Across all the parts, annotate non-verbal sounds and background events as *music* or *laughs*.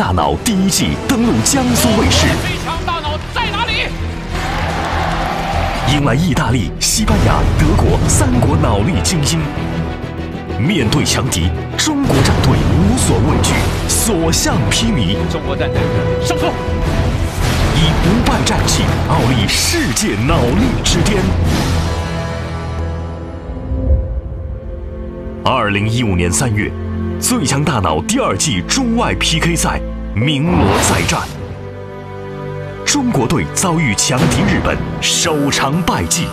大脑》第一季登陆江苏卫视。最强大脑在哪里？迎来意大利、西班牙、德国三国脑力精英。面对强敌，中国战队无所畏惧，所向披靡。中国战队胜出。以不败战绩，傲立世界脑力之巅。二零一五年三月，《最强大脑》第二季中外 PK 赛鸣锣再战，中国队遭遇强敌日本，首场败绩。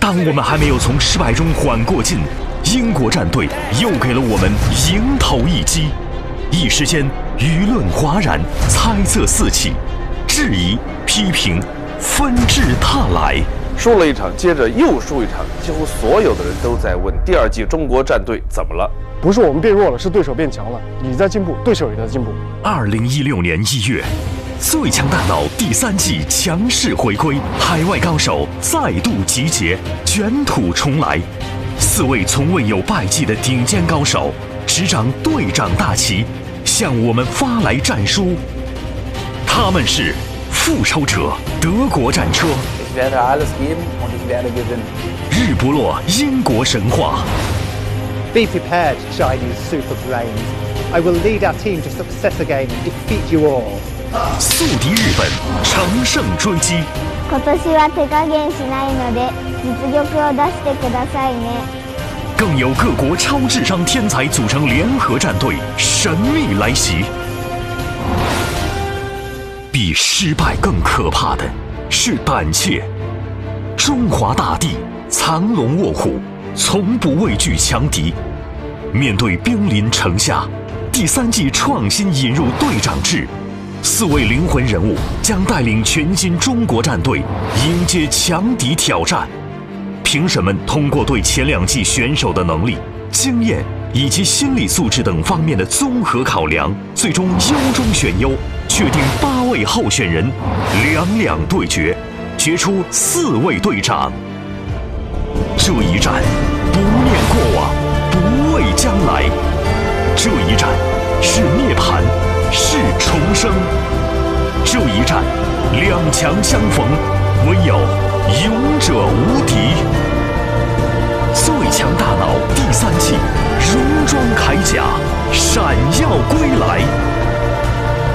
当我们还没有从失败中缓过劲，英国战队又给了我们迎头一击。一时间，舆论哗然，猜测四起，质疑、批评纷至沓来。输了一场，接着又输一场，几乎所有的人都在问：第二季中国战队怎么了？不是我们变弱了，是对手变强了。你在进步，对手也在进步。二零一六年一月，《最强大脑》第三季强势回归，海外高手再度集结，卷土重来。四位从未有败绩的顶尖高手，执掌队长大旗，向我们发来战书。他们是复仇者德国战车。日不落英国神话。 Be prepared, Chinese super brains. I will lead our team to success again and defeat you all. 宿敌日本，乘胜追击。今年は手加減しないので実力を出してくださいね。更有各国超智商天才组成联合战队，神秘来袭。比失败更可怕的是胆怯。 中华大地藏龙卧虎，从不畏惧强敌。面对兵临城下，第三季创新引入队长制，四位灵魂人物将带领全新中国战队迎接强敌挑战。评审们通过对前两季选手的能力、经验以及心理素质等方面的综合考量，最终优中选优，确定八位候选人，两两对决，决出四位队长。这一战不念过往，不畏将来，这一战是涅槃，是重生。这一战，两强相逢，唯有勇者无敌。最强大脑第三季，戎装铠甲，闪耀归来。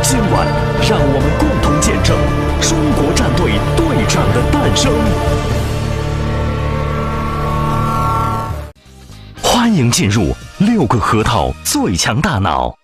今晚，让我们共同见证中国战队队长的诞生。欢迎进入六个核桃最强大脑。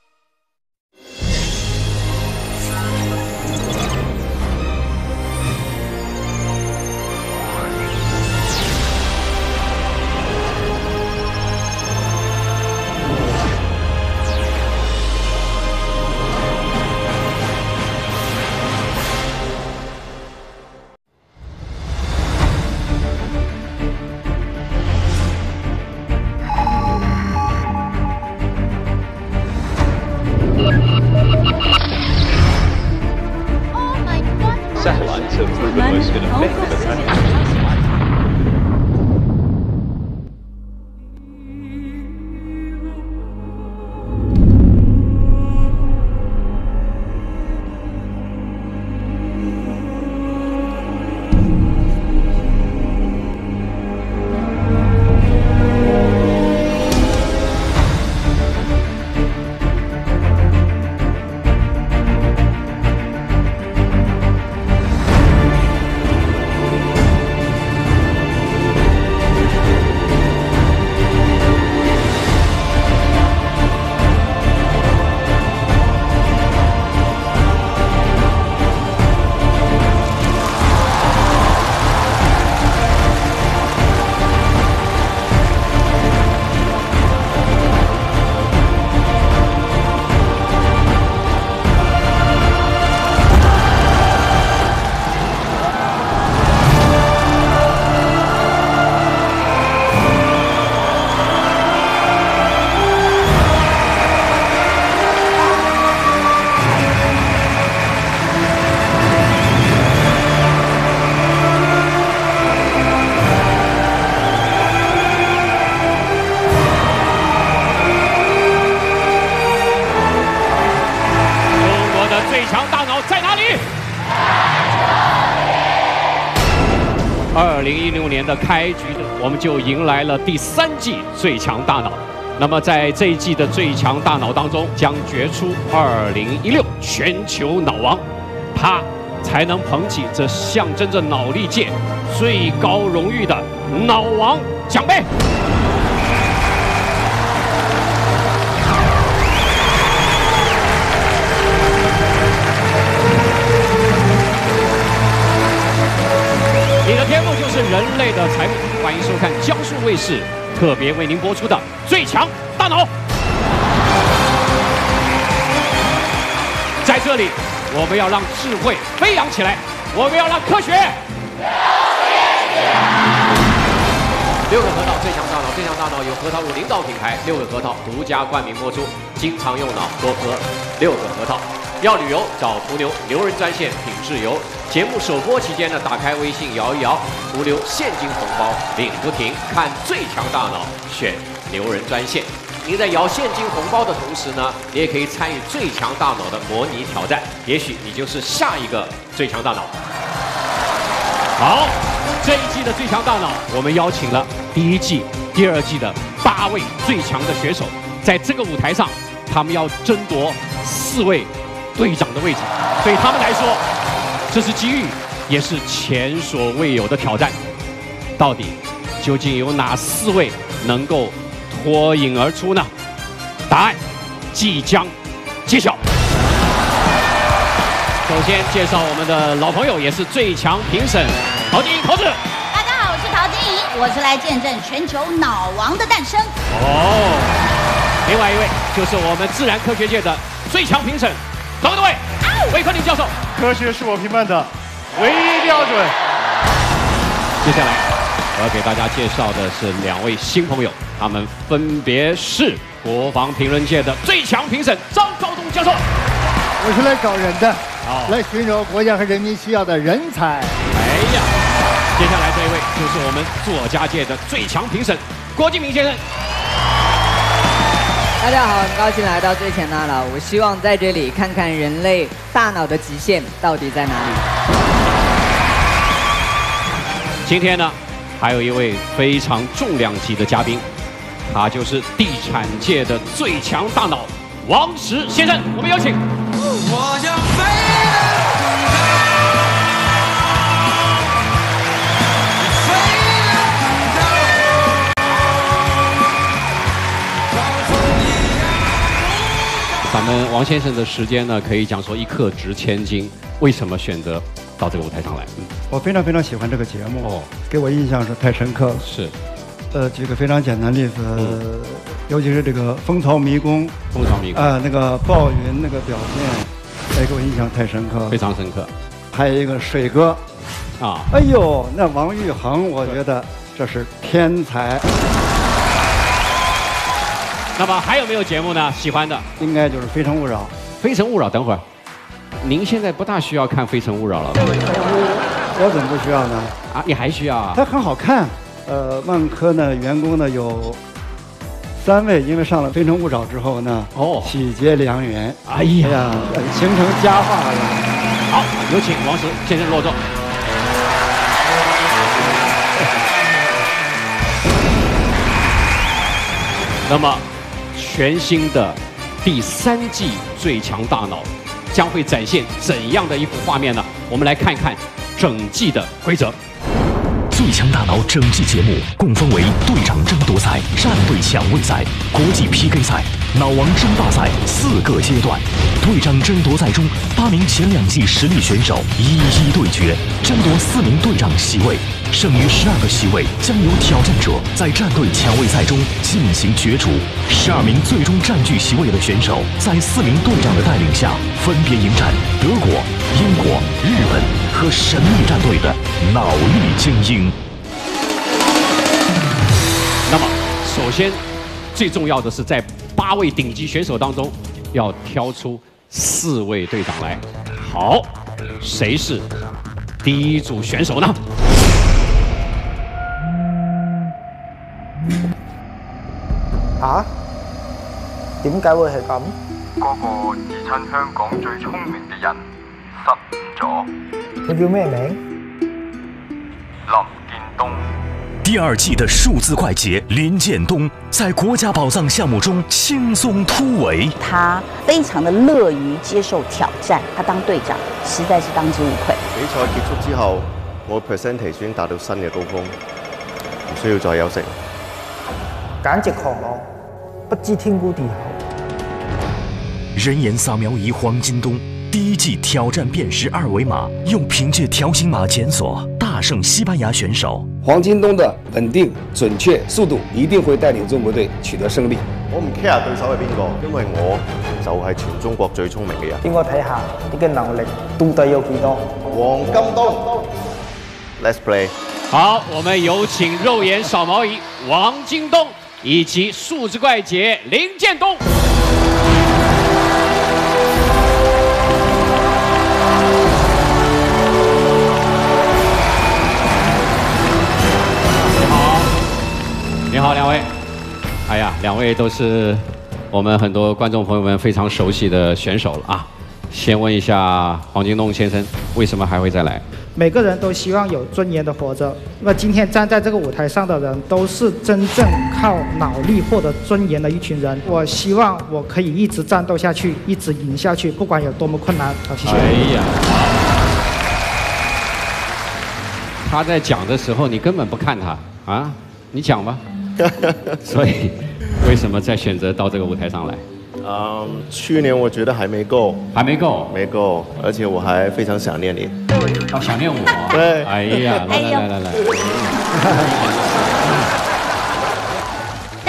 年的开局，我们就迎来了第三季最强大脑。那么在这一季的最强大脑当中，将决出二零一六全球脑王，他才能捧起这象征着脑力界最高荣誉的脑王奖杯。的财富。欢迎收看江苏卫视特别为您播出的《最强大脑》。在这里，我们要让智慧飞扬起来，我们要让科学。六个核桃最强大脑，最强大脑由核桃乳领导品牌六个核桃独家冠名播出。经常用脑，多喝六个核桃。要旅游找途牛牛人专线品质游。节目首播期间呢，打开微信摇一摇，途牛现金红包领不停。看最强大脑，选牛人专线。您在摇现金红包的同时呢，你也可以参与最强大脑的模拟挑战，也许你就是下一个最强大脑。好，这一季的最强大脑，我们邀请了第一季、第二季的八位最强的选手，在这个舞台上，他们要争夺四位队长的位置。对他们来说，这是机遇，也是前所未有的挑战。到底究竟有哪四位能够脱颖而出呢？答案即将揭晓。首先介绍我们的老朋友，也是最强评审陶晶莹陶子。大家好，我是陶晶莹，我是来见证全球脑王的诞生。哦，另外一位就是我们自然科学界的最强评审，各位，魏克林教授。科学是我评判的唯一标准。接下来我要给大家介绍的是两位新朋友，他们分别是国防评论界的最强评审张高东教授。我是来找人的，好来寻找国家和人民需要的人才。哎呀，接下来这一位就是我们作家界的最强评审郭敬明先生。大家好，很高兴来到最强大脑。我希望在这里看看人类大脑的极限到底在哪里。今天呢，还有一位非常重量级的嘉宾，他就是地产界的最强大脑王石先生，我们有请。我要飞咱们王先生的时间呢，可以讲说一刻值千金。为什么选择到这个舞台上来？嗯我非常非常喜欢这个节目，哦给我印象是太深刻了。是呃，举个非常简单的例子，嗯尤其是这个蜂巢迷宫，蜂巢迷宫啊、那个暴云那个表现，哎，给我印象太深刻了非。常深刻还有一个水哥，啊。哎呦，那王昱珩，我觉得这是天才，那么还有没有节目呢？喜欢的《应该就是《非诚勿扰》。非诚勿扰》，等会儿，您现在不大需要看《非诚勿扰》了我怎么不需要呢？啊？你还需要啊？它很好看。呃，万科呢，员工呢有三位，因为上了《非诚勿扰》之后呢，哦喜结良缘。哎呀形成佳话了。好，有请王石先生落座。*laughs* 那么，全新的第三季《最强大脑》将会展现怎样的一幅画面呢？我们来看看整季的规则。最强大脑整季节目共分为队长争夺赛、战队抢位赛、国际 PK 赛、脑王争霸赛四个阶段。队长争夺赛中，八名前两季实力选手一一对决，争夺四名队长席位。剩余十二个席位将由挑战者在战队抢位赛中进行角逐。十二名最终占据席位的选手，在四名队长的带领下，分别迎战德国、英国、日本和神秘战队的脑力精英。那么，首先最重要的是在八位顶级选手当中，要挑出四位队长来。好，谁是第一组选手呢？吓？點解會係咁？嗰個自稱香港最聰明嘅人失誤咗。佢叫咩名？林建東。第二季的数字怪杰林建东在国家宝藏项目中轻松突围，他非常的乐于接受挑战，他当队长实在是当之无愧。比賽結束之後，我 percentage 已經達到新嘅高峰，唔需要再休息。簡直狂妄，不知天高地厚。人眼扫描仪黄金东第一季挑战辨识二维码，用凭借条形码检索大胜西班牙选手。黃金東的稳定、准确、速度，一定會帶領中國隊取得勝利。我唔 care 對手係邊個，因為我就係全中國最聰明嘅人。應該睇下你嘅能力到底有幾多。黃金東，Let's play。好，我們有請肉眼掃描儀王金東以及数字怪杰林建东。你好，你好，两位。哎呀，两位都是我们很多观众朋友们非常熟悉的选手了啊。先问一下黄金东先生，为什么还会再来？每个人都希望有尊严的活着。那麼今天站在这个舞台上的人，都是真正靠脑力获得尊严的一群人。我希望我可以一直战斗下去，一直赢下去，不管有多么困难。好，谢谢。哎呀，他在讲的时候，你根本不看他啊，你讲吧。*laughs* 所以，为什么再选择到这个舞台上来？嗯，去年我觉得还没够，还没够，没够，而且我还非常想念你。哦，想念我？对。哎呀，来来来来来。*laughs*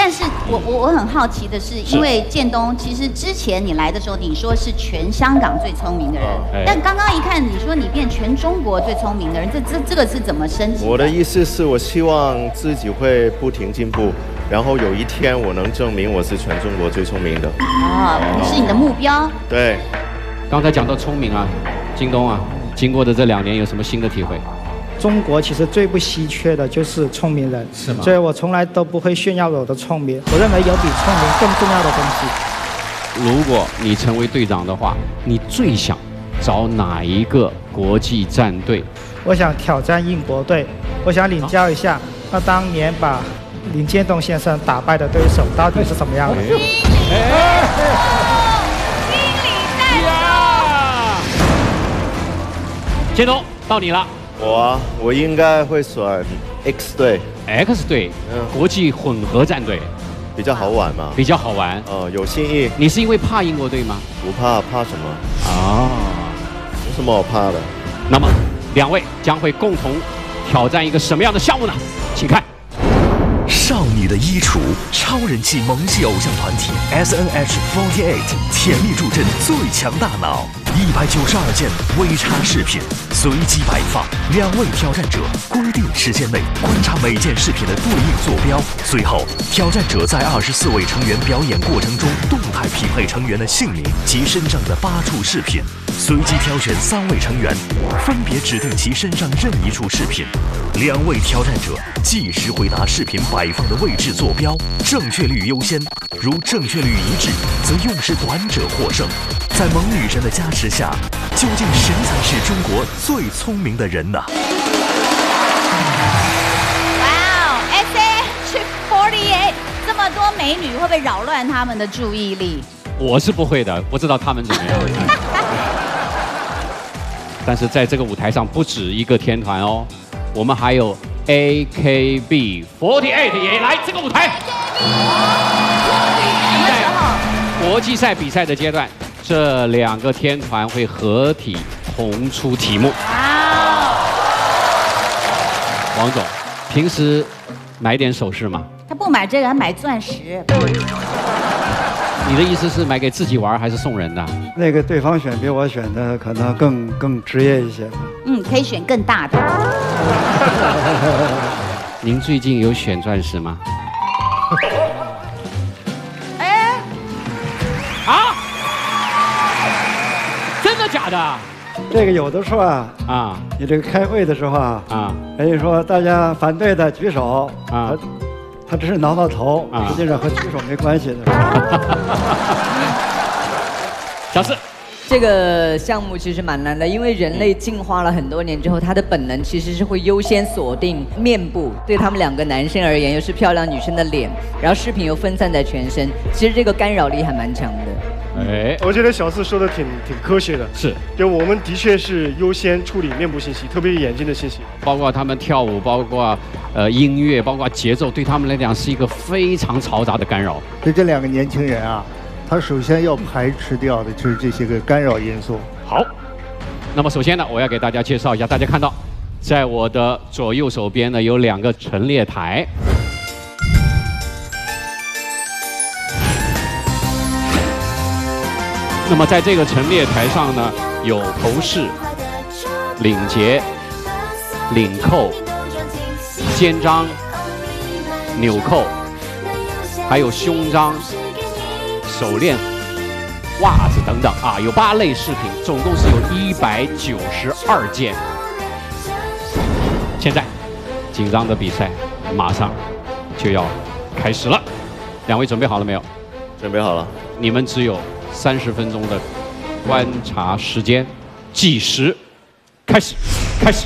但是我我我很好奇的是，因为建东，其实之前你来的时候，你说是全香港最聪明的人，但刚刚一看，你说你变全中国最聪明的人，这这这个是怎么升级？我的意思是我希望自己会不停进步，然后有一天我能证明我是全中国最聪明的。哦，是你的目标。对，刚才讲到聪明啊，京东啊，經過的这两年有什么新的体会？中国其实最不稀缺的就是聪明人，是吗？所以我从来都不会炫耀我的聪明。我认为有比聪明更重要的东西。如果你成为队长的话，你最想找哪一个国际战队？我想挑战英国队，我想领教一下，那当年把林建东先生打败的对手到底是什么样的。建东，到你了。我啊，我应该会选 X 队。X 队，嗯，国际混合战队，比较好玩嘛。比较好玩。哦，有新意。你是因为怕英国队吗？不怕，怕什么？哦，有什么好怕的？那么，两位将会共同挑战一个什么样的项目呢？请看。的衣橱，超人气萌系偶像团体 S N H forty eight，甜蜜助阵最强大脑，一百九十二件微差饰品随机摆放，两位挑战者规定时间内观察每件饰品的对应坐标，随后挑战者在二十四位成员表演过程中动态匹配成员的姓名及身上的八处饰品，隨機挑选三位成员，分别指定其身上任一处饰品，两位挑战者计时回答饰品摆放的位置坐标，正确率优先。如正确率一致，则用时短者获胜。在萌女神的加持下，究竟谁才是中国最聪明的人呢？哇哦，S H forty eight，这么多美女，会不会扰乱他们的注意力？我是不会的，不知道他们怎麼樣。*laughs* 但是在这个舞台上不止一个天团哦，我们还有 AKB48 也来这个舞台。国际赛比赛的阶段，这两个天团会合体，同出题目。王总平时买点首饰吗？他不买这个，他买钻石。你的意思是买给自己玩，还是送人的？那个对方选比我选的可能更更职业一些。嗯，可以选更大的。*laughs* 您最近有选钻石吗？*laughs* 哎，啊？真的假的？这个有的時候啊，啊，你这个开会的时候啊，啊，人家说大家反对的举手，啊，他，只是撓撓頭，啊，實際上和举手没关系的。*laughs* 小四，这个项目其实蛮难的，因为人类进化了很多年之后，他的本能其实是会优先锁定面部，对他们两个男生而言又是漂亮女生的脸，然后饰品又分散在全身，其实这个干扰力还蛮强的。哎，我觉得小四说的挺挺科学的，是，就我们的确是优先处理面部信息，特别是眼睛的信息，包括他们跳舞，包括呃音乐，包括节奏，对他们来讲是一个非常嘈杂的干扰。对这两个年轻人啊。他首先要排斥掉的就是这些个干扰因素。好，那么首先呢，我要给大家介绍一下，大家看到，在我的左右手边呢有两个陈列台。那么在这个陈列台上呢，有头饰、领结、领扣、肩章、纽扣，还有胸章。手链、袜子等等啊，有八类饰品，总共是有一百九十二件。现在，紧张的比赛马上就要开始了，两位准备好了没有？准备好了。你们只有三十分钟的观察时间，计时开始，开始。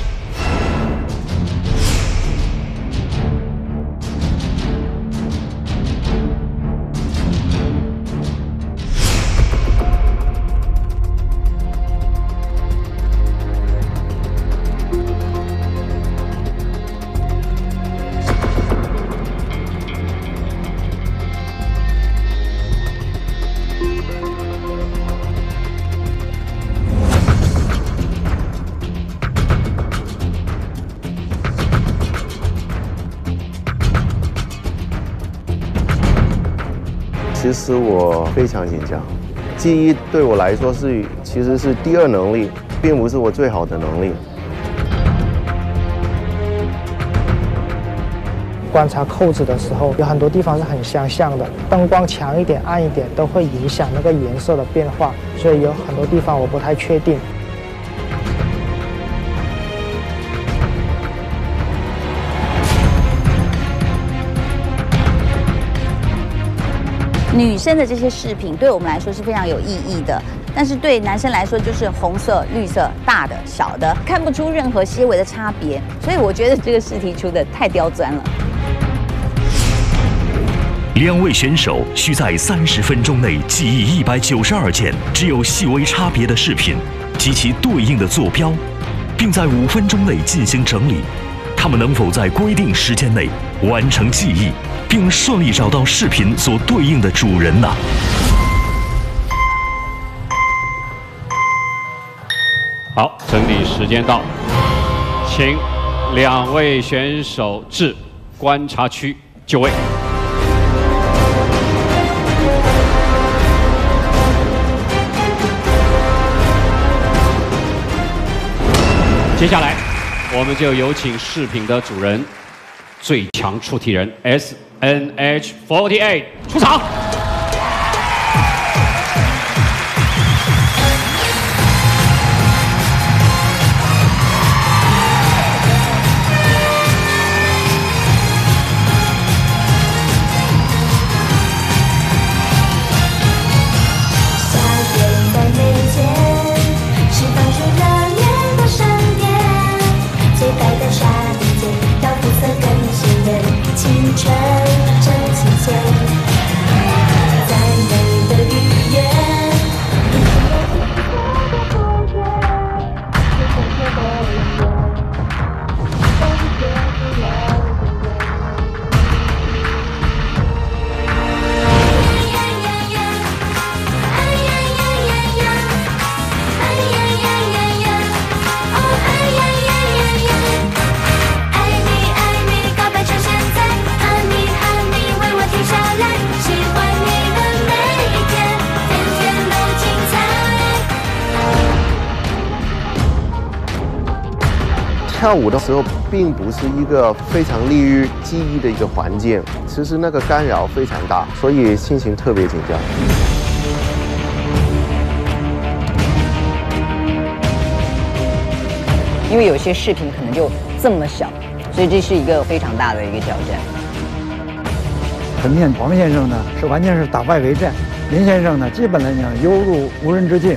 强紧张，记忆对我来说是其实是第二能力，并不是我最好的能力。观察扣子的时候，有很多地方是很相像的，灯光强一点、暗一点都会影响那个颜色的变化，所以有很多地方我不太确定。女生的这些饰品对我们来说是非常有意义的，但是对男生来说就是红色、绿色、大的、小的，看不出任何细微的差别。所以我觉得这个试题出的太刁钻了。两位选手需在三十分钟内记忆一百九十二件只有细微差别的饰品及其对应的坐标，并在五分钟内进行整理。他们能否在规定时间内完成记忆？并顺利找到视频所对应的主人呢？好，整理时间到，请两位选手至观察区就位。接下来，我们就有请视频的主人，最强出题人 S。NH48 出场。跳舞的时候，并不是一个非常利于记忆的一个环境，其实那个干扰非常大，所以心情特别紧张。因为有些视频可能就这么小，所以这是一个非常大的一个挑战。陈面黄先生呢，是完全是打外围战，林先生呢，基本来讲犹如无人之境。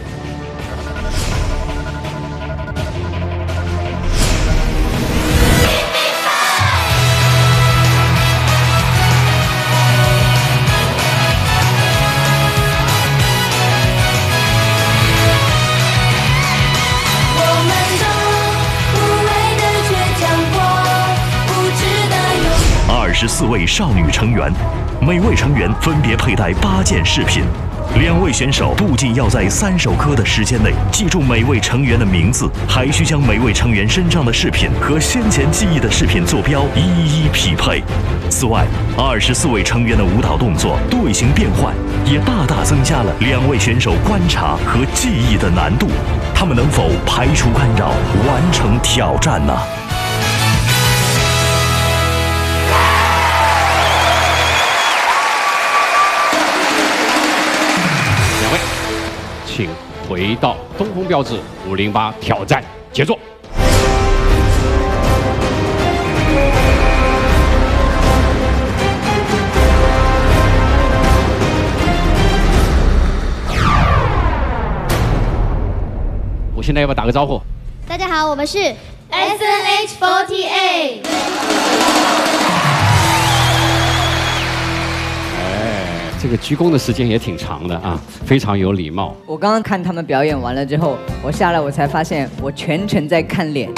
十四位少女成员，每位成员分别佩戴八件饰品。两位选手不仅要在三首歌的时间内记住每位成员的名字，还需将每位成员身上的饰品和先前记忆的饰品坐标一一匹配。此外，二十四位成员的舞蹈动作队形变换，也大大增加了两位选手观察和记忆的难度。他们能否排除干扰，完成挑战呢？请回到东风标致五零八挑战杰作。我现在要不要打个招呼？大家好，我们是 S N H 48。哎，这个鞠躬的时间也挺长的啊，非常有礼貌。我刚刚看他们表演完了之后，我下来我才发现我全程在看脸。你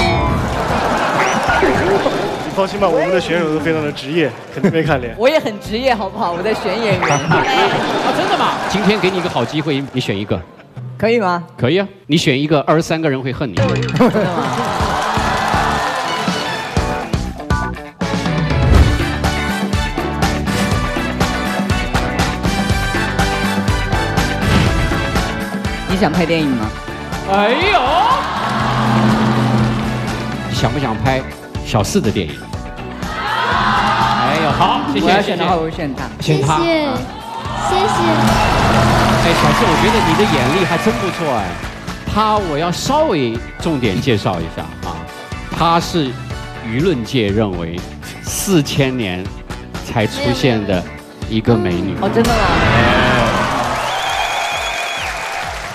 放心吧，我们的选手都非常的职业，肯定没看脸。*laughs* 我也很职业，好不好？我在选演员。*laughs* 啊，真的吗？今天给你一个好机会，你选一个，可以吗？可以啊。你选一个，二十三个人会恨你。你想拍电影吗？哎呦，想不想拍小四的电影？哎呦，好，谢谢。我要选的话，我会选他。选他。谢谢，谢谢。哎，小四，我觉得你的眼力还真不错哎。他，我要稍微重点介绍一下啊，他是舆论界认为四千年才出现的一个美女。哦，真的吗？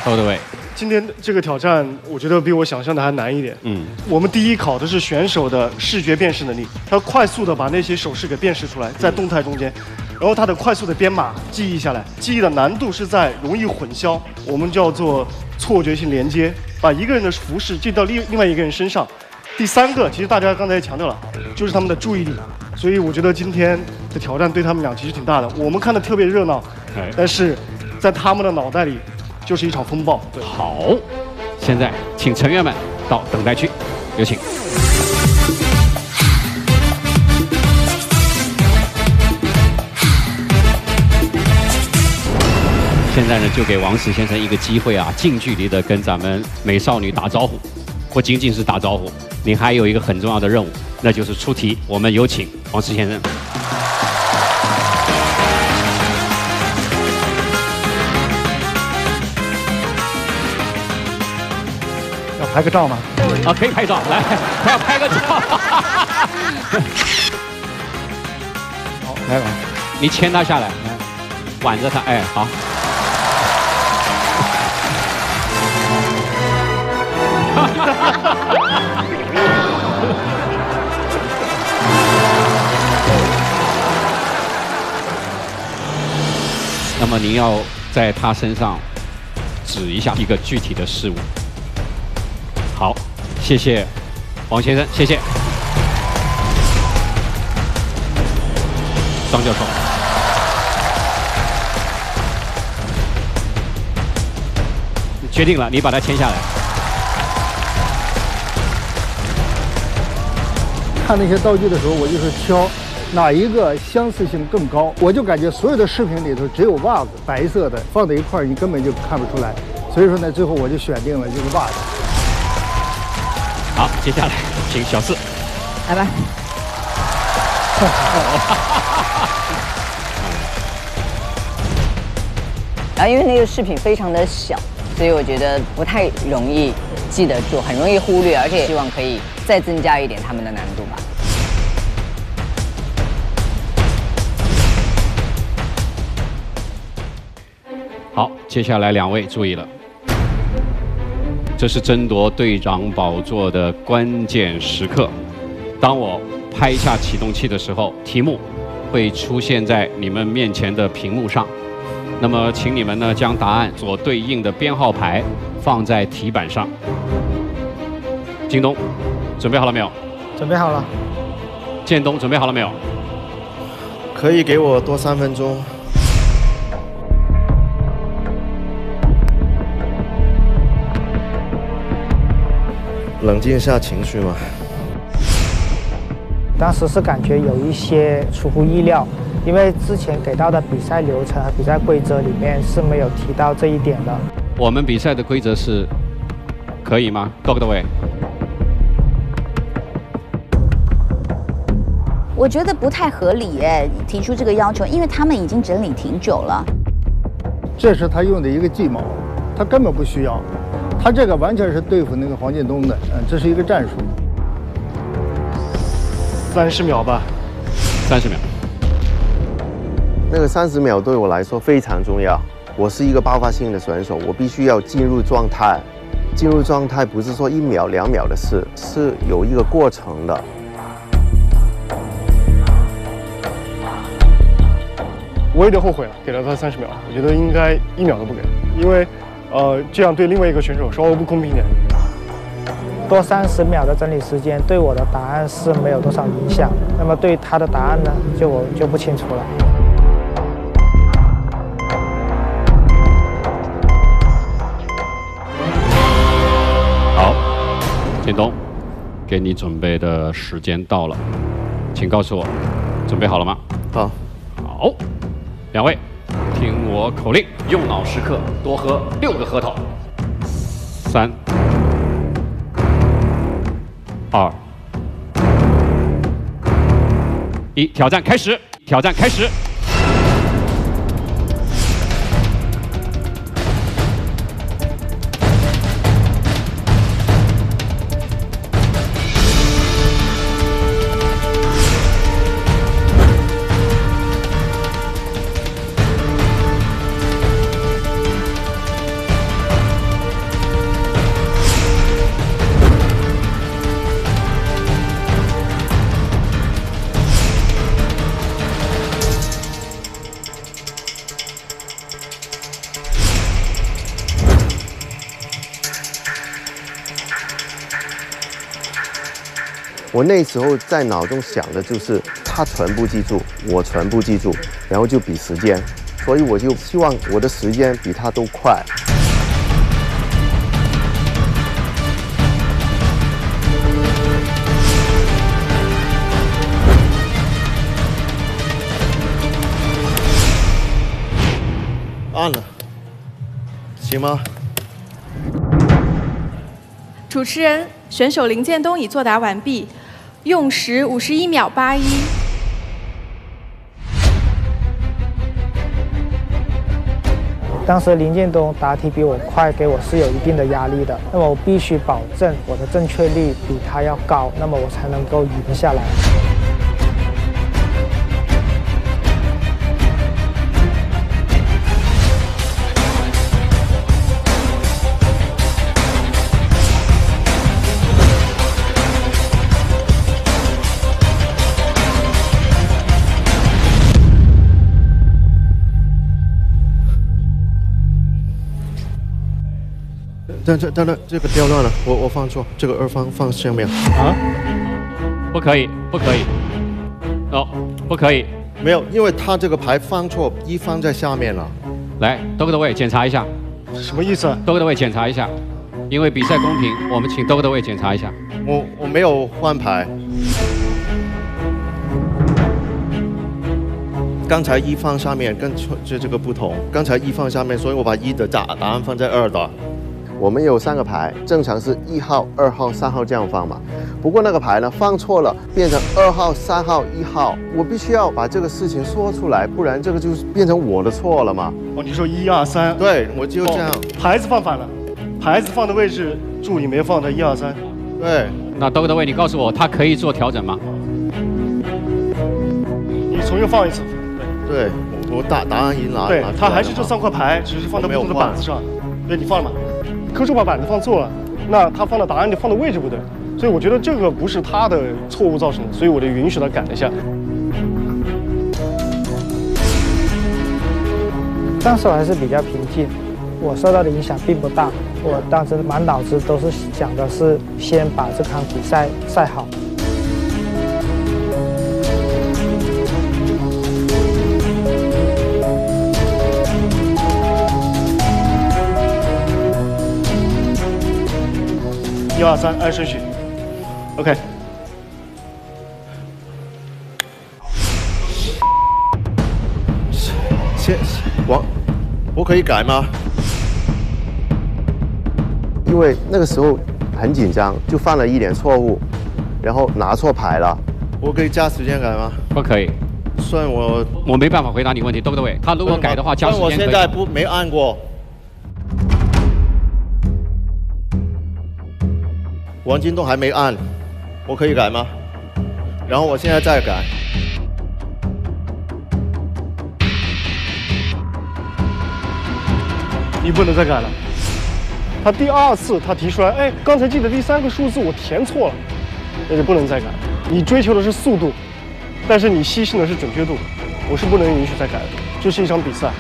后的位，今天这个挑战，我觉得比我想象的还难一点。嗯，我们第一考的是选手的视觉辨识能力，他快速的把那些手势给辨识出来，在动态中间，然后他的快速的编码记忆下来。记忆的难度是在容易混淆，我们叫做错觉性连接，把一个人的服饰记到另另外一个人身上。第三个，其实大家刚才也强调了，就是他们的注意力。所以我觉得今天的挑战对他们俩其实挺大的。我们看的特别热闹，但是在他们的脑袋里就是一场风暴。好，现在请成员们到等待区，有请。现在呢，就给王石先生一个机会啊，近距离的跟咱们美少女打招呼，不仅仅是打招呼，您还有一个很重要的任务，那就是出题。我们有请王石先生。拍个照吗？啊，可以拍照，来，*laughs* 他要拍个照。*laughs* 好，来吧。你牵他下来，来，挽着他，哎，好。*laughs* 那么您要在他身上指一下一个具体的事物。谢谢王先生，谢谢张教授。决定了，你把它签下来。看那些道具的时候，我就是挑哪一个相似性更高。我就感觉所有的饰品里头只有袜子白色的放在一块儿，你根本就看不出来。所以说呢，最后我就选定了就是袜子。好，接下来请小四。来吧。然 *laughs* 后因为那个饰品非常的小，所以我觉得不太容易记得住，很容易忽略，而且希望可以再增加一点他们的难度吧。好，接下来两位注意了，这是争夺队长宝座的关键时刻。当我拍下启动器的时候，题目会出现在你们面前的屏幕上。那么，请你们呢将答案所对应的编号牌放在题板上。京东，准备好了没有？准备好了。建东，准备好了没有？可以给我多三分钟。冷静一下情绪嘛。当时是感觉有一些出乎意料，因为之前给到的比赛流程和比赛规则里面是没有提到这一点的。我们比赛的规则是，可以吗？Dog 位。我觉得不太合理耶，提出这个要求，因为他们已经整理挺久了。这是他用的一个计谋，他根本不需要，他这个完全是对付那个黄建东的，嗯，这是一个战术。三十秒吧，三十秒。那个三十秒对我来说非常重要。我是一个爆发性的选手，我必须要进入状态。进入状态不是说一秒两秒的事，是有一个过程的。我有点后悔了，给了他三十秒，我觉得应该一秒都不给，因为，呃，这样对另外一个选手稍微不公平一点。多三十秒的整理时间对我的答案是没有多少影响，那么对他的答案呢，就我就不清楚了。好，建东，给你准备的时间到了，请告诉我，准备好了吗？好，好，两位，听我口令，用脑时刻，多喝六个核桃。三。二一，挑战开始！挑战开始！我那时候在脑中想的就是他全部记住，我全部记住，然后就比时间，所以我就希望我的时间比他都快。按了，行吗？主持人，选手林建东已作答完毕，用时五十一秒八一。当时林建东答题比我快，给我是有一定的压力的。那么我必须保证我的正确率比他要高，那么我才能够赢下来。这这等等，这个掉乱了，我我放错，这个二方放下面啊，不可以，不可以，哦，不可以，没有，因为他这个牌放错，一放在下面了。来，多个位检查一下，什么意思？多个位检查一下，因为比赛公平，*laughs* 我们请多个位检查一下。我我没有换牌，刚才一放上面跟这这个不同，刚才一放下面，所以我把一的答答案放在二的。我们有三个牌，正常是一号、二号、三号这样放嘛。不过那个牌呢放错了，变成二号、三号、一号。我必须要把这个事情说出来，不然这个就变成我的错了嘛。哦，你说一二三，对，我就这样。牌子放反了，牌子放的位置注意没放在一二三。对，那多个位，你告诉我，他可以做调整吗？你重新放一次。对，我答答案已经拿。对他还是这三块牌，只是放在不同的板子上。对你放了吗？科叔把板子放错了，那他放的答案就放的位置不对，所以我觉得这个不是他的错误造成的，所以我就允许他改了一下。当时我还是比较平静，我受到的影响并不大，我当时满脑子都是想的是先把这场比赛赛好。一二三，按顺序。OK。先我我可以改吗？因为那个时候很紧张，就犯了一点错误，然后拿错牌了。我可以加时间改吗？不可以。算我我没办法回答你问题，对不对？他如果改的话，加时间可以。我现在不没按过。王金栋还没按，我可以改吗？然后我现在再改。你不能再改了。他第二次他提出来，哎，刚才记得第三个数字我填错了，那就不能再改。你追求的是速度，但是你牺牲的是准确度，我是不能允许再改的。这是一场比赛。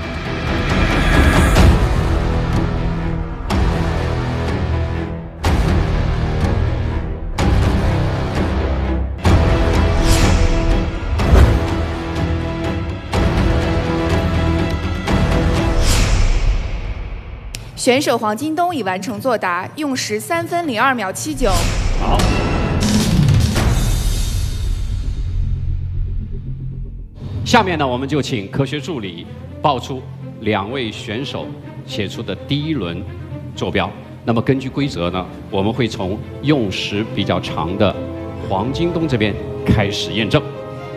选手黄金东已完成作答，用时三分零二秒七九。好。下面呢，我们就请科学助理报出两位选手写出的第一轮坐标。那么根据规则呢，我们会从用时比较长的黄金东这边开始验证。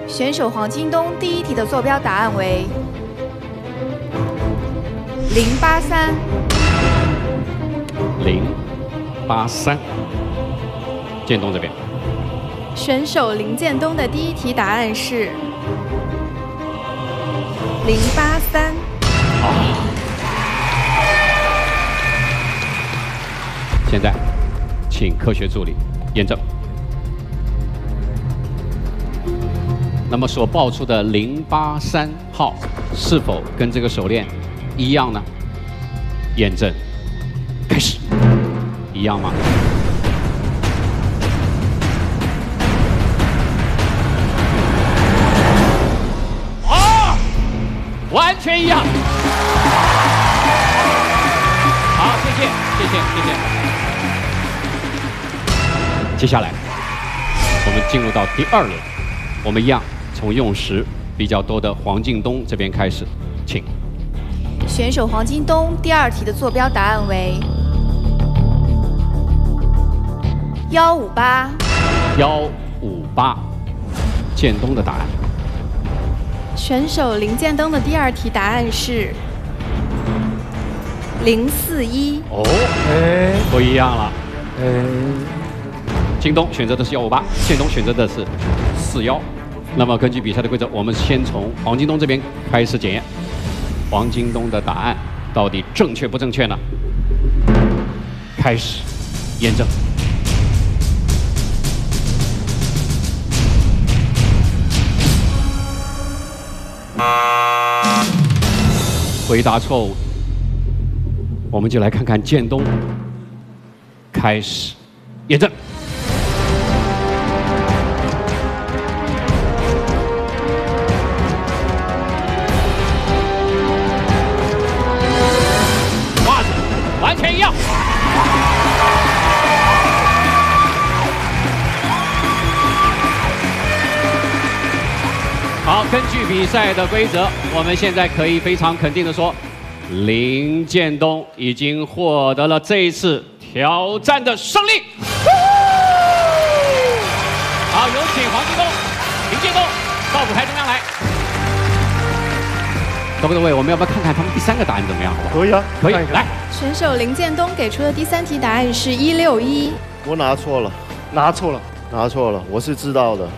选手黄金东第一题的坐标答案为零八三。零八三，建东这边。选手林建东的第一题答案是零八三。啊！现在，请科学助理验证。那么所报出的零八三号是否跟这个手链一样呢？验证。开始，一样吗？啊，完全一样。好，谢谢，谢谢，谢谢。接下来，我们进入到第二轮，我们一样从用时比较多的黄敬东这边开始，请。选手黄金东第二题的坐标答案为幺五八，幺五八，建东的答案。选手林建东的第二题答案是零四一。哦，哎，不一样了。哎，京东选择的是幺五八，建东选择的是四幺。那么根据比赛的规则，我们先从黄金东这边开始检验。黄金东的答案到底正确不正确呢？开始验证。回答错误，我们就来看看建东。开始验证。比赛的规则，我们现在可以非常肯定的说，林建东已经获得了这一次挑战的胜利。好，有请黄金东、林建东到舞台中央来。各位，我们要不要看看他们第三个答案怎么样？好不好？可以啊，可以。来，选手林建东给出的第三题答案是一六一。我拿错了，拿错了，拿错了，我是知道的。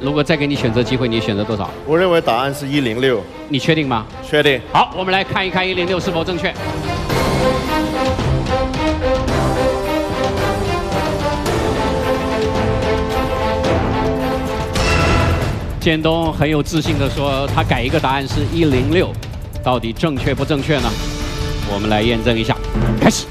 如果再给你选择机会，你选择多少？我认为答案是一零六。你确定吗？确定。好，我们来看一看一零六是否正确。建东很有自信的说，他改一个答案是一零六，到底正确不正确呢？我们来验证一下，开始。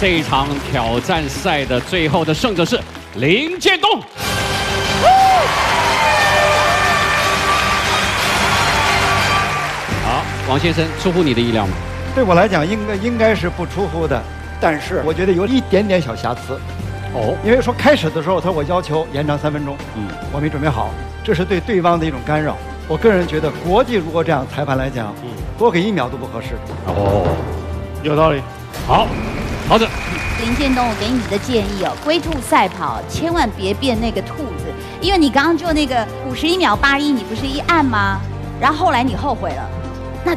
这一场挑战赛的最后的胜者是林建东。好，王先生，出乎你的意料吗？对我来讲，应该应该是不出乎的，但是我觉得有一点点小瑕疵。哦，因为说开始的时候，他说我要求延长三分钟，嗯，我没准备好，这是对对方的一种干扰。我个人觉得，国际如果这样裁判来讲，嗯，多给一秒都不合适。哦，有道理。好，好的。林建东，我给你的建议哦，龟兔赛跑千万别变那个兔子，因为你刚刚就那个五十一秒八一，你不是一按吗？然后后来你后悔了，那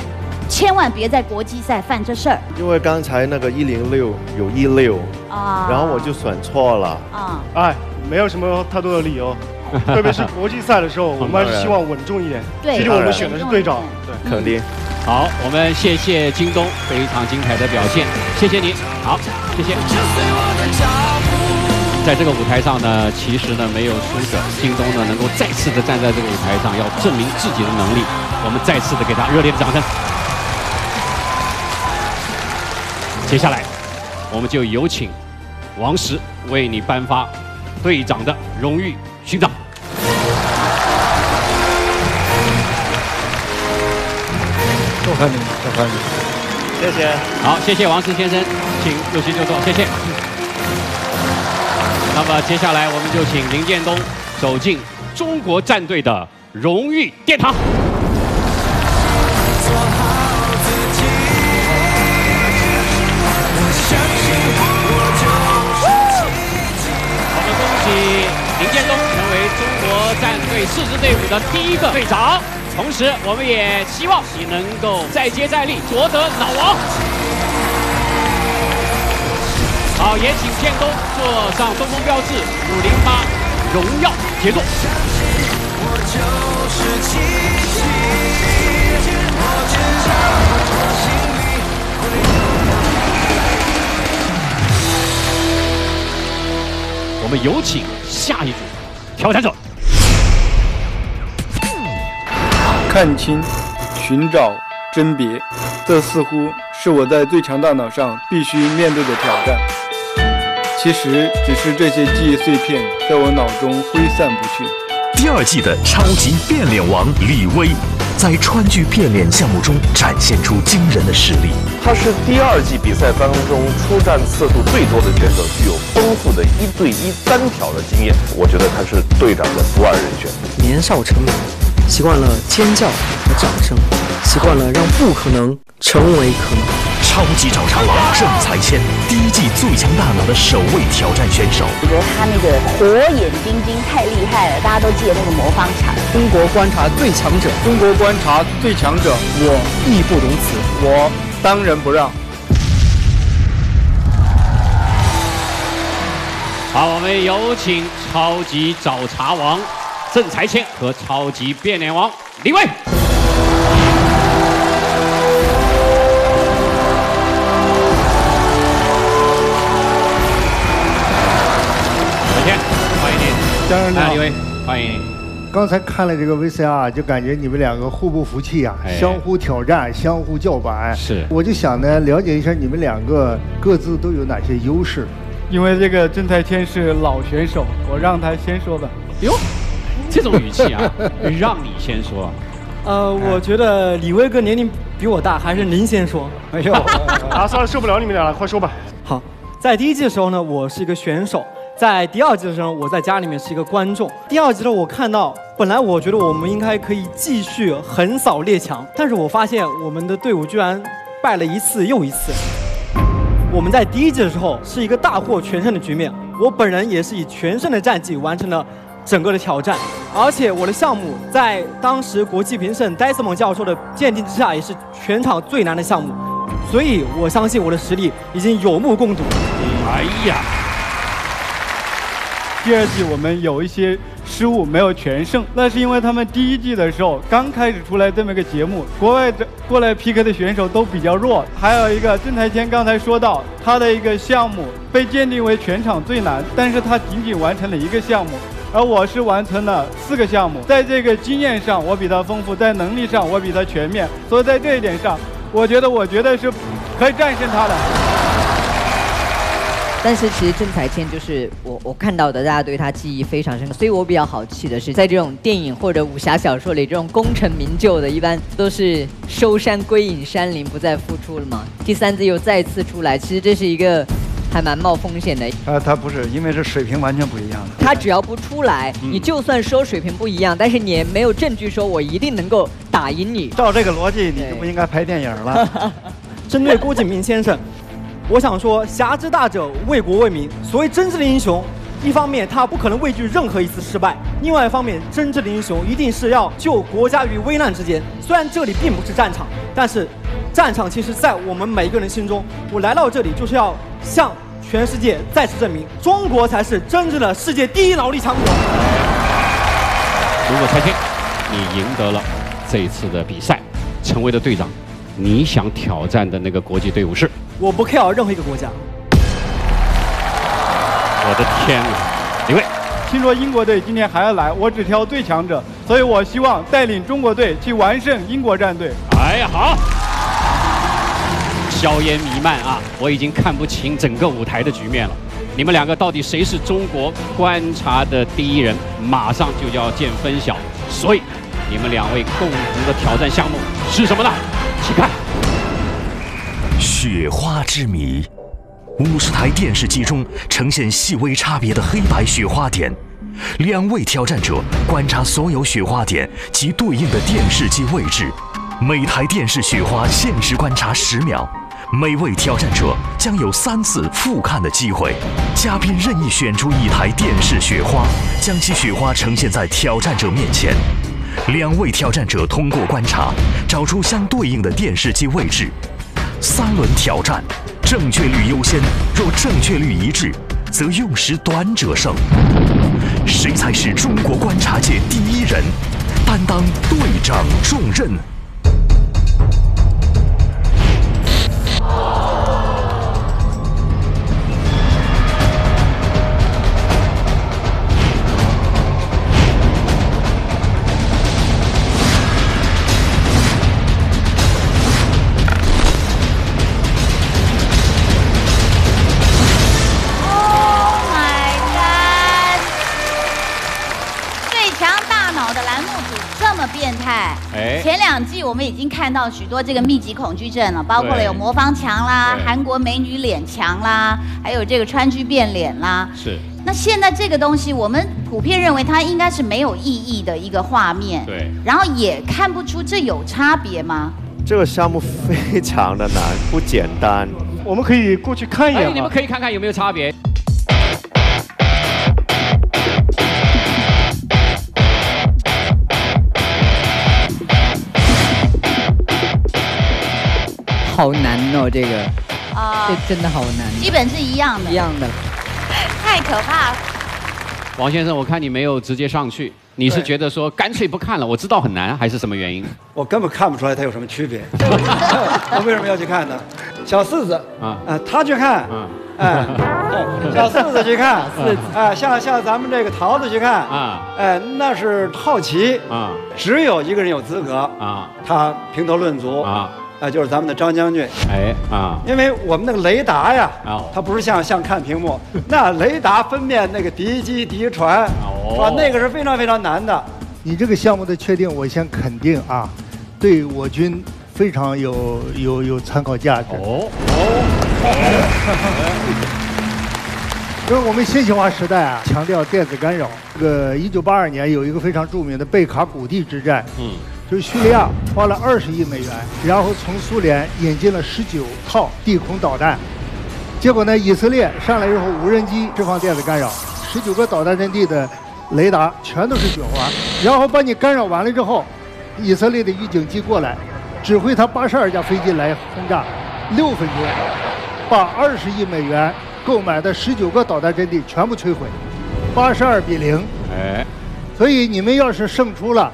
千万别在国际赛犯这事儿因为刚才那个一零六有一六，啊。然后我就选错了。啊，哎，没有什么太多的理由，*laughs* 特别是国际赛的时候，我们还是希望稳重一点。对其实我们选的是队长，对，肯定。好，我们谢谢京东非常精彩的表现，谢谢你。好，谢谢。在这个舞台上呢，其实呢没有输者，京东呢能够再次的站在这个舞台上，要证明自己的能力，我们再次的给他热烈的掌声。接下来，我们就有请王石为你颁发队长的荣誉勋章。祝贺你，祝贺你。谢谢。好，谢谢王石先生，请入席就坐，谢谢。那么接下来我们就请林建东走进中国战队的荣誉殿堂。我们恭喜林建东成为中国战队四支队伍的第一个队长，同时我们也希望你能够再接再厉，夺得脑王。好，也请建东坐上东风标致五零八荣耀杰作。我们有请下一组挑战者。看清、寻找、甄别，这似乎是我在最强大脑上必须面对的挑战。其实只是这些记忆碎片在我脑中挥散不去。第二季的超级变脸王李威，在川剧变脸项目中展现出惊人的实力。他是第二季比赛当中出战次数最多的选手，具有丰富的一对一单挑的经验。我觉得他是队长的不二人选。年少成名，习惯了尖叫和掌声，习惯了让不可能成为可能。超级找茬王郑才千，第一季最强大脑的首位挑战选手。我觉得他那个火眼金睛太厉害了，大家都记得那个魔方场。中国观察最强者，中国观察最强者，我义不容辞，我当仁不让。好，我们有请超级找茬王郑才千和超级变脸王李卫。首先欢迎您，当然了来李威，欢迎您。刚才看了这个 VCR，就感觉你们两个互不服气啊，哎相互挑战，相互叫板。是我就想呢，了解一下你们两个各自都有哪些优势。因为这个郑才千是老选手，我让他先说吧。哟，这种语气啊，*laughs* 让你先说。呃，我觉得李威哥年龄比我大，还是您先说。哎呦，*laughs* 啊，算了，受不了你们俩了，快说吧。好，在第一季的时候呢，我是一个选手；在第二季的时候，我在家里面是一个观众。第二季的我看到，本来我觉得我们应该可以继续横扫列强，但是我发现我们的队伍居然败了一次又一次。我们在第一季的时候是一个大获全胜的局面，我本人也是以全胜的战绩完成了整个的挑战，而且我的项目在当时国际评审戴斯蒙教授的鉴定之下，也是全场最难的项目，所以我相信我的实力已经有目共睹。哎呀，第二季我们有一些失误，没有全胜，那是因为他们第一季的时候刚开始出来这么一个节目，国外的过来 PK 的选手都比较弱。还有一个郑台谦刚才说到，他的一个项目被鉴定为全场最难，但是他仅仅完成了一个项目。而我是完成了四个项目，在这个经验上我比他丰富，在能力上我比他全面，所以在这一点上，我觉得我觉得是可以战胜他的。但是其实郑彩倩就是我我看到的，大家对他记忆非常深刻，所以我比较好奇的是，在这种电影或者武侠小说里，这种功成名就的，一般都是收山归隐山林，不再复出了嘛。第三次又再次出来，其实这是一个还蛮冒风险的。呃，他不是，因为这水平完全不一样的。他只要不出来，你就算说水平不一样，但是你也没有证据说我一定能够打赢你。照这个逻辑，你就不应该拍电影了。*laughs* 针对郭敬明先生，我想说，侠之大者，为国为民。所谓真正的英雄，一方面他不可能畏惧任何一次失败，另外一方面，真正的英雄一定是要救国家于危难之间。虽然这里并不是战场，但是战场其实在我们每一个人心中。我来到这里就是要向全世界再次证明，中国才是真正的世界第一脑力强国。如果蔡天，你赢得了这一次的比赛，成为了队长，你想挑战的那个国际队伍是？我不 care 任何一个国家。我的天哪！李卫，听说英国队今天还要来，我只挑最强者，所以我希望带领中国队去完胜英国战队。哎呀，好！硝烟弥漫啊，我已经看不清整个舞台的局面了。你们两个到底谁是中国观察的第一人？马上就要见分晓，所以你们两位共同的挑战项目是什么呢？请看。雪花之谜，五十台电视机中呈现细微差别的黑白雪花点，两位挑战者观察所有雪花点及对应的电视机位置，每台电视雪花限时观察十秒，每位挑战者将有三次复看的机会。嘉宾任意选出一台电视雪花，将其雪花呈现在挑战者面前，两位挑战者通过观察找出相对应的电视机位置。三轮挑战，正确率优先。若正确率一致，则用时短者胜。谁才是中国观察界第一人？担当队长重任。哎前两季我们已经看到许多这个密集恐惧症了，包括了有魔方墙啦、韩国美女脸墙啦，还有这个川剧变脸啦。是，那现在这个东西，我们普遍认为它应该是没有意义的一个画面，对，然后也看不出这有差别吗？这个项目非常的难，不简单。我们可以过去看一眼？你们可以看看有没有差别。好难哦，这个，啊、这真的好难。基本是一样的，一样的。太可怕了。王先生，我看你没有直接上去，你是觉得说干脆不看了？我知道很难，还是什么原因？我根本看不出来它有什么区别。*laughs* 我为什么要去看呢？小四子啊。啊，他去看，嗯哎，小四子去看，四子哎，像像咱们这个桃子去看，啊。哎，那是好奇，啊。只有一个人有资格，啊。他评头论足，啊，哎，就是咱们的张将军，哎啊因为我们那个雷达呀哦，它不是像像看屏幕，*laughs* 那雷达分辨那个敌机敌船，是吧？那个是非常非常难的。你这个项目的确定，我先肯定啊，对我军非常有有有参考价值。哦因为 *laughs* 我们信息化时代啊，强调电子干扰。这个一九八二年有一个非常著名的贝卡谷地之战，嗯，就是叙利亚花了二十亿美元，然后从苏联引进了十九套地空导弹，结果呢，以色列上来以后无人机释放电子干扰，十九个导弹阵地的雷达全都是雪花，然后把你干扰完了之后，以色列的预警机过来，指挥他八十二架飞机来轰炸，六分钟把二十亿美元购买的十九个导弹阵地全部摧毁，八十二比零。哎，所以你们要是胜出了，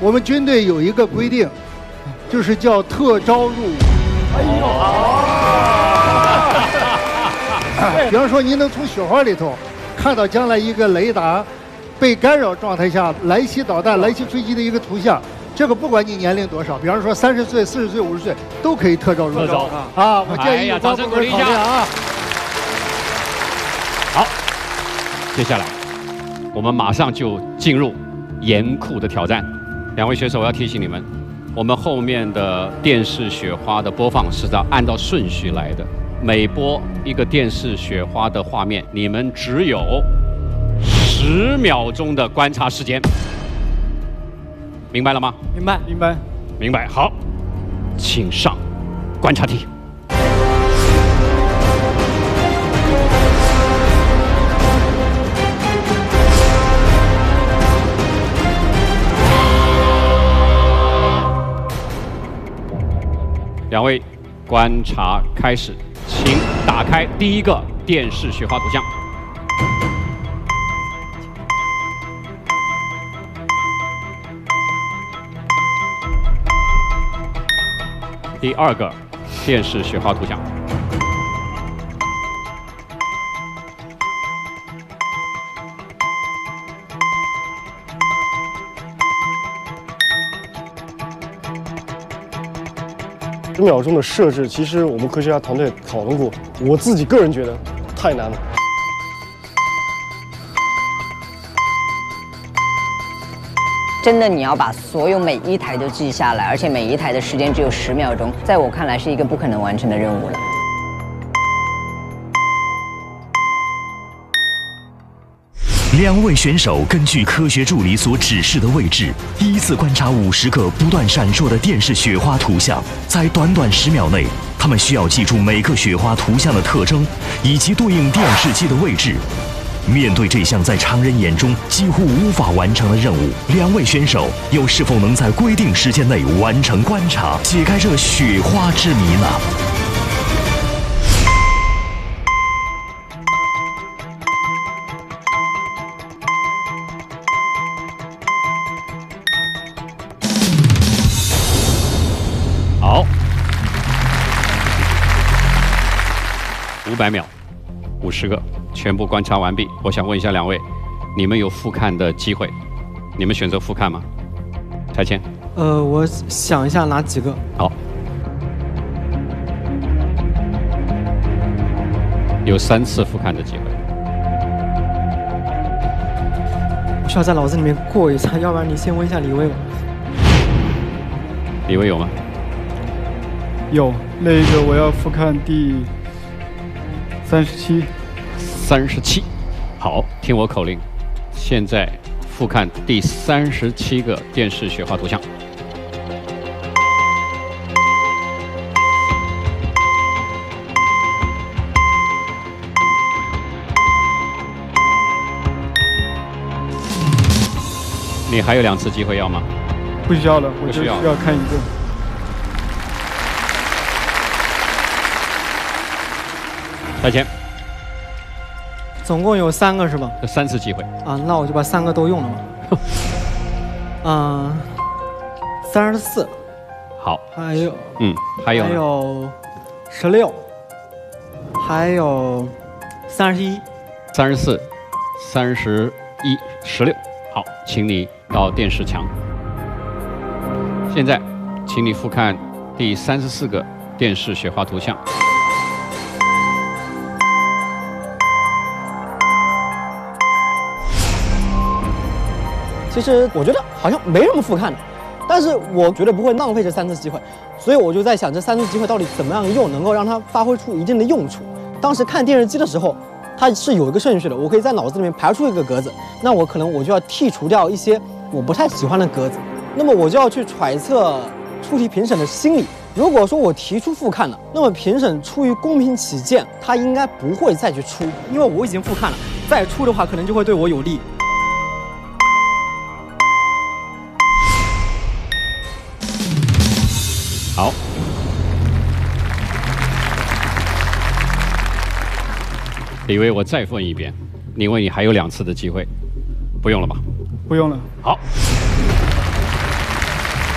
我们军队有一个规定，就是叫特招入伍。哎呦！*laughs* 比方说，您能从雪花里头看到将来一个雷达被干扰状态下来袭导弹、来袭飞机的一个图像。这个不管你年龄多少，比方说三十岁、四十岁、五十岁，都可以特招入伍。特招啊！我建议有关部门掌声鼓励一下啊。接下来，我们马上就进入严酷的挑战。两位选手，我要提醒你们，我们后面的电视雪花的播放是在按照顺序来的。每播一个电视雪花的画面，你们只有十秒钟的观察时间。明白了吗？明白，明白，明白。好，请上观察题。两位，观察开始，请打开第一个电视雪花图像。第二个电视雪花图像。十秒钟的设置，其实我们科学家团队讨论过，我自己个人觉得太难了。真的，你要把所有每一台都记下来，而且每一台的时间只有十秒钟，在我看来是一个不可能完成的任务了。两位选手根据科学助理所指示的位置，依次观察五十个不断闪烁的电视雪花图像。在短短十秒内，他们需要记住每个雪花图像的特征以及对应电视机的位置。面对这项在常人眼中几乎无法完成的任务，两位选手又是否能在规定时间内完成观察，解开这雪花之谜呢？百秒，五十个，全部观察完毕。我想问一下两位，你们有复看的机会？你们选择复看吗？拆迁，呃，我想一下哪几个。好，有三次复看的机会。我需要在脑子里面过一下，要不然你先问一下李威吧。李威有吗？有那个我要复看第三十七，三十七，好，听我口令，现在复看第三十七个电视雪花图像。你还有两次机会要吗？不需要了，我就需要看一个。拆迁，总共有三个是吧？有三次机会。啊，那我就把三个都用了嘛。嗯，*laughs* 三十四，好，还有嗯，还有还有十六，还有三十一。三十四、三十一、十六。好，请你到电视墙。现在，请你复看第三十四个电视雪花图像。其实我觉得好像没什么复看的，但是我绝对不会浪费这三次机会，所以我就在想这三次机会到底怎么样用，能够让它发挥出一定的用处。当时看电视机的时候，它是有一个顺序的，我可以在脑子里面排出一个格子，那我可能我就要剔除掉一些我不太喜欢的格子，那么我就要去揣测出题评审的心理。如果说我提出复看了，那么评审出于公平起见，他应该不会再去出，因为我已经复看了，再出的话可能就会对我有利。李威，我再问一遍，你问你还有两次的机会，不用了吧？不用了。好，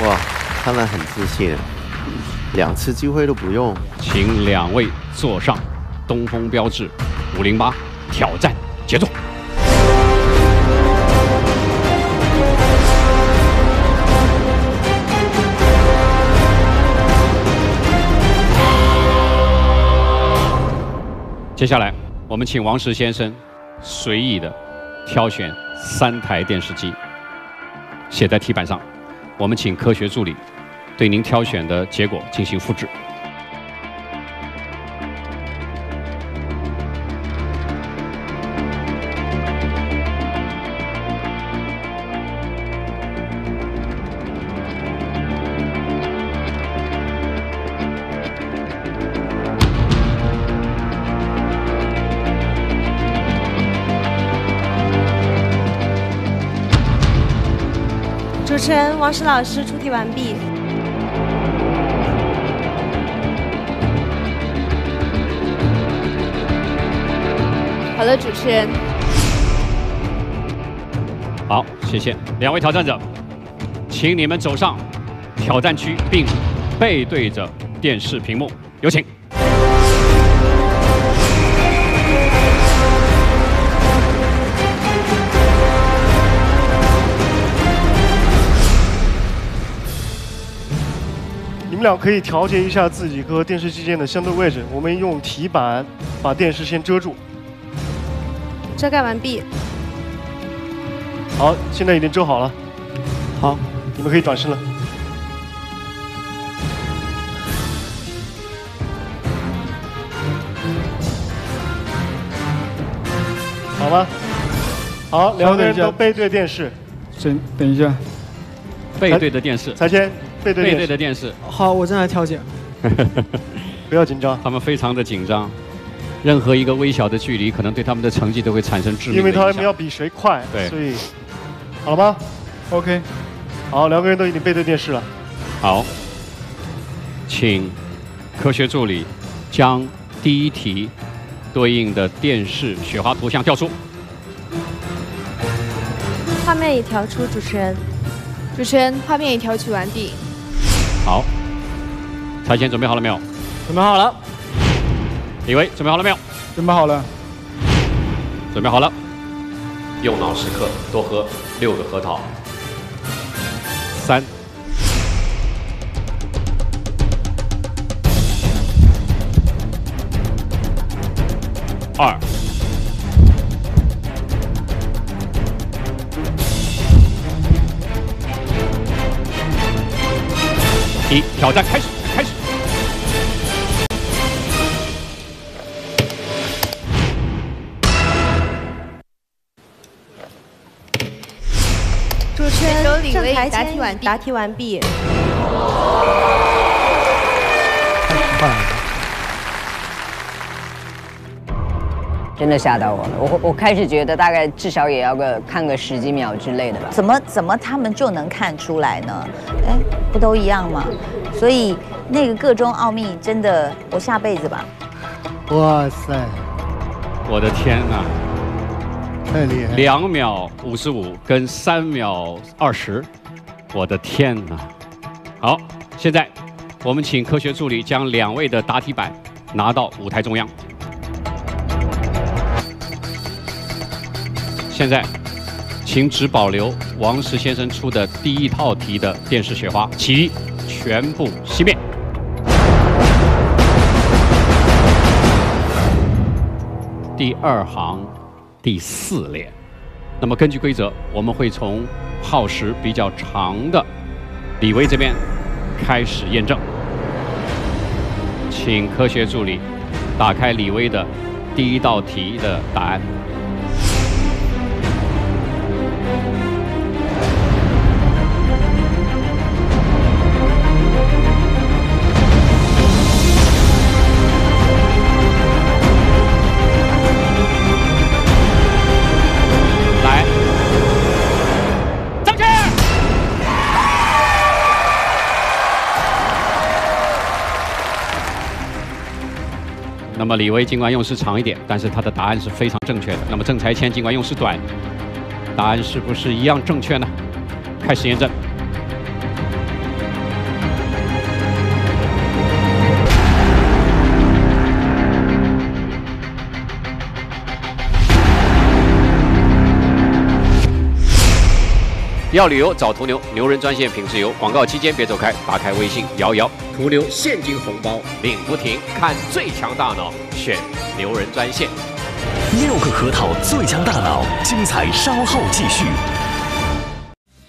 哇，看来很自信，两次机会都不用。请两位坐上东风标致五零八挑战杰作。接下来，我们请王石先生随意地挑选三台电视机，写在题板上。我们请科学助理对您挑选的结果进行复制。持人王石老师出题完毕。好的，主持人，好，谢谢两位挑战者，请你们走上挑战区，并背对着电视屏幕，有请。们俩可以调节一下自己和电视机间的相对位置。我们用题板把电视先遮住。遮盖完毕。好，现在已经遮好了。好，你们可以转身了。好吗？好，两个人都背对电视。等等一下，背对着电视。才先背对背。对着电视。好，我正在调节。*laughs* 不要紧张。他们非常的紧张，任何一个微小的距离，可能对他们的成绩都会产生致命因为的影响。他们要比谁快，对所以好了吗？OK。好，两个人都已经背对电视了。好，请科学助理将第一题对应的电视雪花图像调出。画面已调出，主持人。主持人，画面已调取完毕。好，蔡贤准备好了没有？准备好了。李维准备好了没有？准备好了。准备好了。用脑时刻，多喝六个核桃。三、二、一，挑战开始，开始。主持人由李薇郑台答题完谦答题完毕。真的吓到我了。我我开始觉得大概至少也要个看个十几秒之类的吧。怎么怎么他们就能看出来呢？哎，不都一样吗？所以那个个中奥秘真的，我下辈子吧。哇塞，我的天哪！太厉害！两秒五十五跟三秒二十，我的天哪！好，现在我们请科学助理将两位的答题板拿到舞台中央。现在，请只保留王石先生出的第一套题的电视雪花，其余全部熄灭。第二行第四列。那么根据规则，我们会从耗时比较长的李威这边开始验证。请科学助理打开李威的第一道题的答案。那么李威尽管用时长一点，但是他的答案是非常正确的。那么郑才千尽管用时短，答案是不是一样正确呢？开始验证。要旅游找途牛，牛人专线品质游。广告期间别走开，打开微信摇一摇，途牛现金红包领不停，看最强大脑，选牛人专线。六个核桃最强大脑，精彩稍后继续。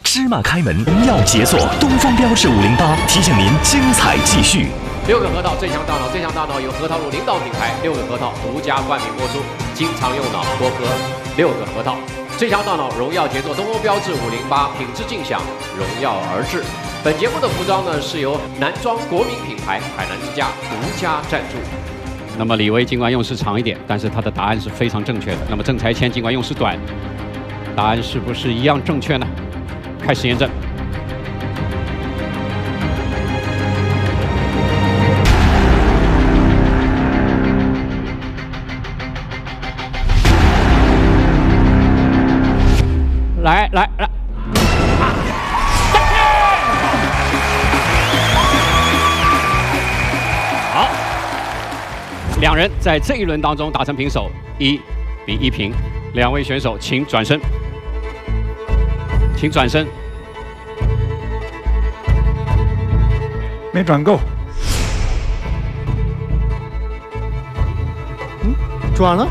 芝麻开门，荣耀杰作，东风标致五零八提醒您精彩继续。六个核桃最强大脑，最强大脑由核桃乳领导品牌，六个核桃独家冠名播出，经常用脑多喝六个核桃。最强大脑荣耀杰作，东风标致五零八，品质尽享，荣耀而至。本节目的服装呢是由男装国民品牌海澜之家独家赞助。那么李威尽管用时长一点，但是他的答案是非常正确的。那么郑才谦尽管用时短，答案是不是一样正确呢？开始验证。两人在这一轮当中打成平手，一比一平。两位选手请转身，请转身。没转够，嗯，转了。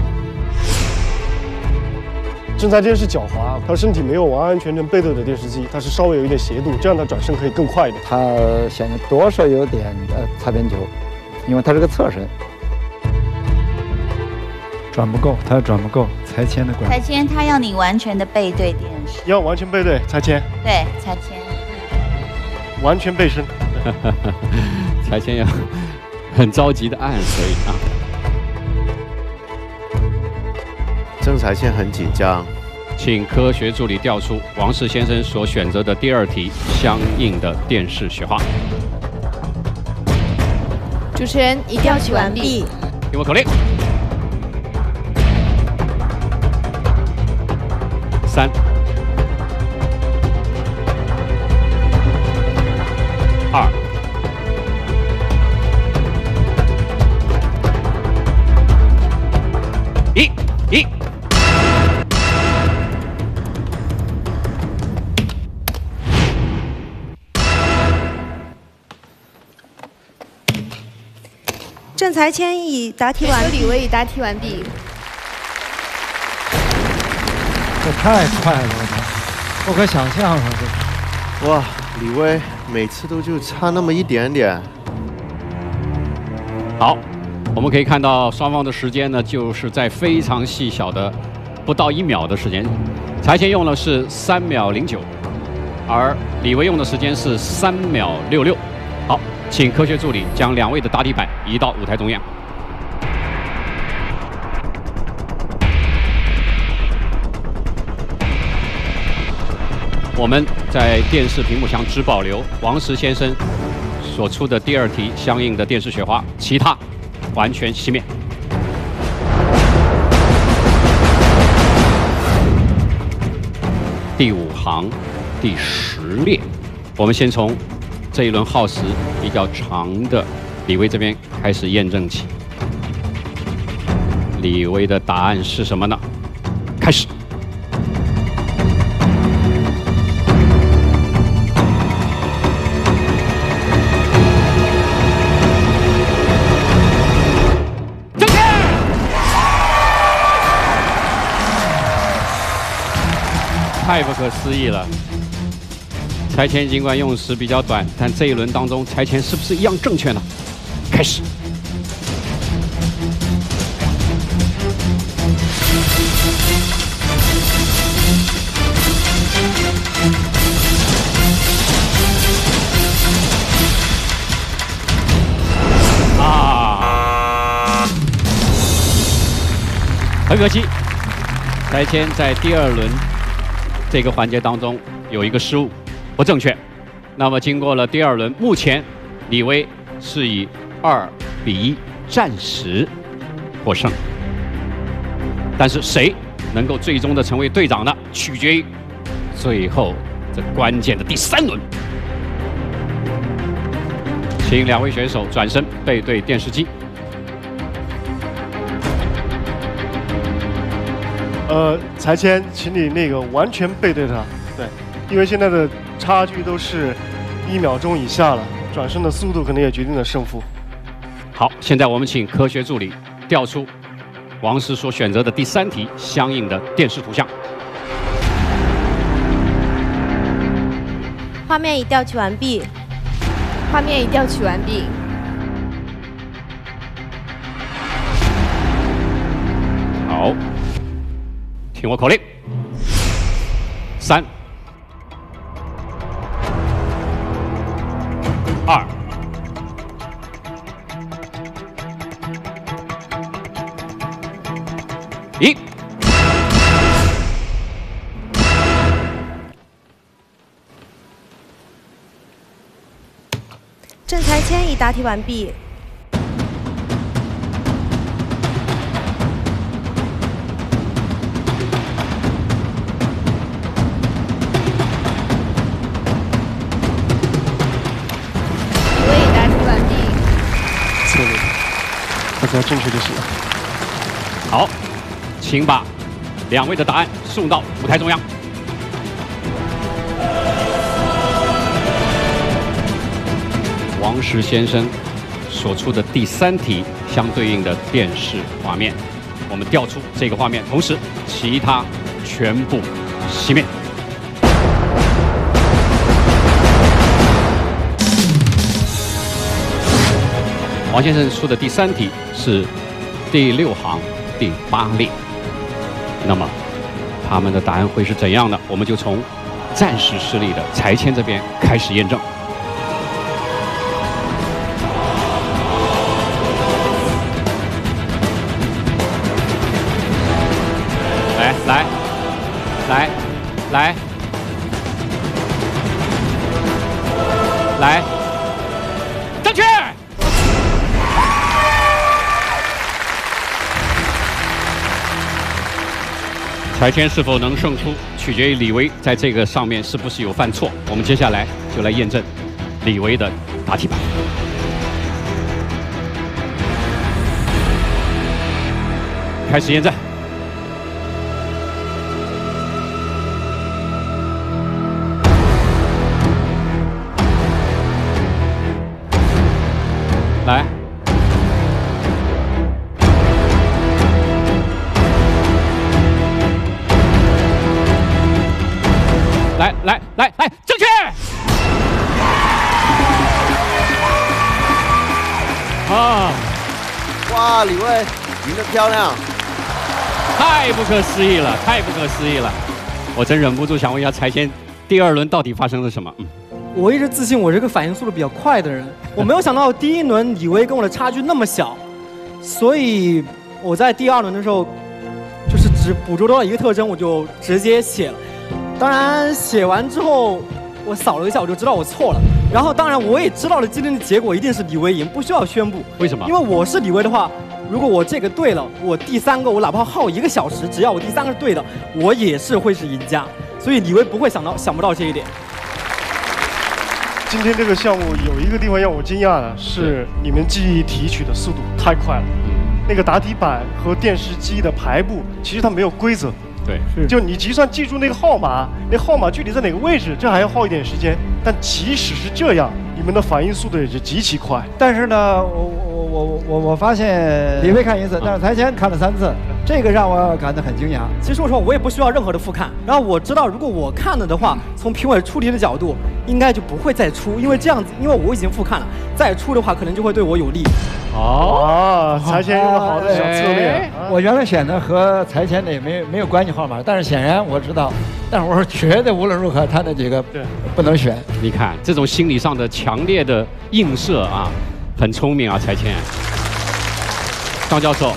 郑才坚是狡猾，他身体没有完完全全背对着电视机，他是稍微有一点斜度，这样他转身可以更快一点。他显得多少有点呃擦边球，因为他是个侧身，转不够，他转不够，才谦的关才谦他要你完全的背对电视，要完全背对才谦，对才谦，完全背身。*laughs* 才谦要很着急的按，所以啊。郑才谦很紧张，请科学助理调出王氏先生所选择的第二题相应的电视雪花。主持人已调取完毕。听我口令：三、二、一、一。郑才谦已答题完毕，李威已答题完毕。这太快了，不可想象了，这哇，李威每次都就差那么一点点。好，我们可以看到双方的时间呢，就是在非常细小的不到一秒的时间，才谦用的是三秒零九，而李威用的时间是三秒六六。好，请科学助理将两位的答题板移到舞台中央。我们在电视屏幕上只保留王石先生所出的第二题相应的电视雪花，其他完全熄灭。第五行第十列，我们先从这一轮耗时比较长的李威这边开始验证起。李威的答案是什么呢？开始。太不可思议了！才谦尽管用时比较短，但这一轮当中，才谦是不是一样正确呢？开始。啊，很可惜，才谦在第二轮。这个环节当中有一个失误，不正确。那么经过了第二轮，目前李威是以二比一暂时获胜。但是谁能够最终的成为队长呢？取决于最后这关键的第三轮。请两位选手转身背对电视机。呃，才谦，请你那个完全背对他，对，因为现在的差距都是一秒钟以下了，转身的速度可能也决定了胜负。好，现在我们请科学助理调出王石所选择的第三题相应的电视图像。画面已调取完毕。画面已调取完毕。听我口令，三、二、一。郑才千已答题完毕。大家正确就行了。好，请把两位的答案送到舞台中央。王石先生所出的第三题相对应的电视画面，我们调出这个画面，同时其他全部熄灭。王先生出的第三题是第六行第八列，那么他们的答案会是怎样的？我们就从暂时失利的拆迁这边开始验证。白天是否能胜出，取决于李维在这个上面是不是有犯错。我们接下来就来验证李维的答题板。开始验证。漂亮！太不可思议了，太不可思议了！我真忍不住想问一下柴谦，第二轮到底发生了什么？嗯，我一直自信我是个反应速度比较快的人，我没有想到第一轮李威跟我的差距那么小，所以我在第二轮的时候，就是只捕捉到了一个特征，我就直接写了。当然写完之后，我扫了一下，我就知道我错了。然后当然我也知道了今天的结果一定是李威赢，不需要宣布。为什么因为我是李威的话，如果我这个对了，我第三个我哪怕耗一个小时，只要我第三个是对的，我也是会是赢家。所以李威不会想到想不到这一点。今天这个项目有一个地方让我惊讶的是，你们记忆提取的速度太快了。那个答题板和电视机的排布，其实它没有规则。对，就你计算记住那个号码，那号码具体在哪个位置，这还要耗一点时间。但即使是这样，你们的反应速度也是极其快。但是呢，我我我我我发现李飞看一次，但是财前看了三次，这个让我感到很惊讶。其实说实话，我也不需要任何的复看。然后我知道，如果我看了的话，从评委出题的角度，应该就不会再出，因为这样子，因为我已经复看了，再出的话可能就会对我有利。哦，财前有个好的小策略。哎我原来选的和财前的也没没有关系号码，但是显然我知道，但是我说绝对无论如何他的几个不能选。你看这种心理上的强烈的映射啊，很聪明啊，柴谦。张教授，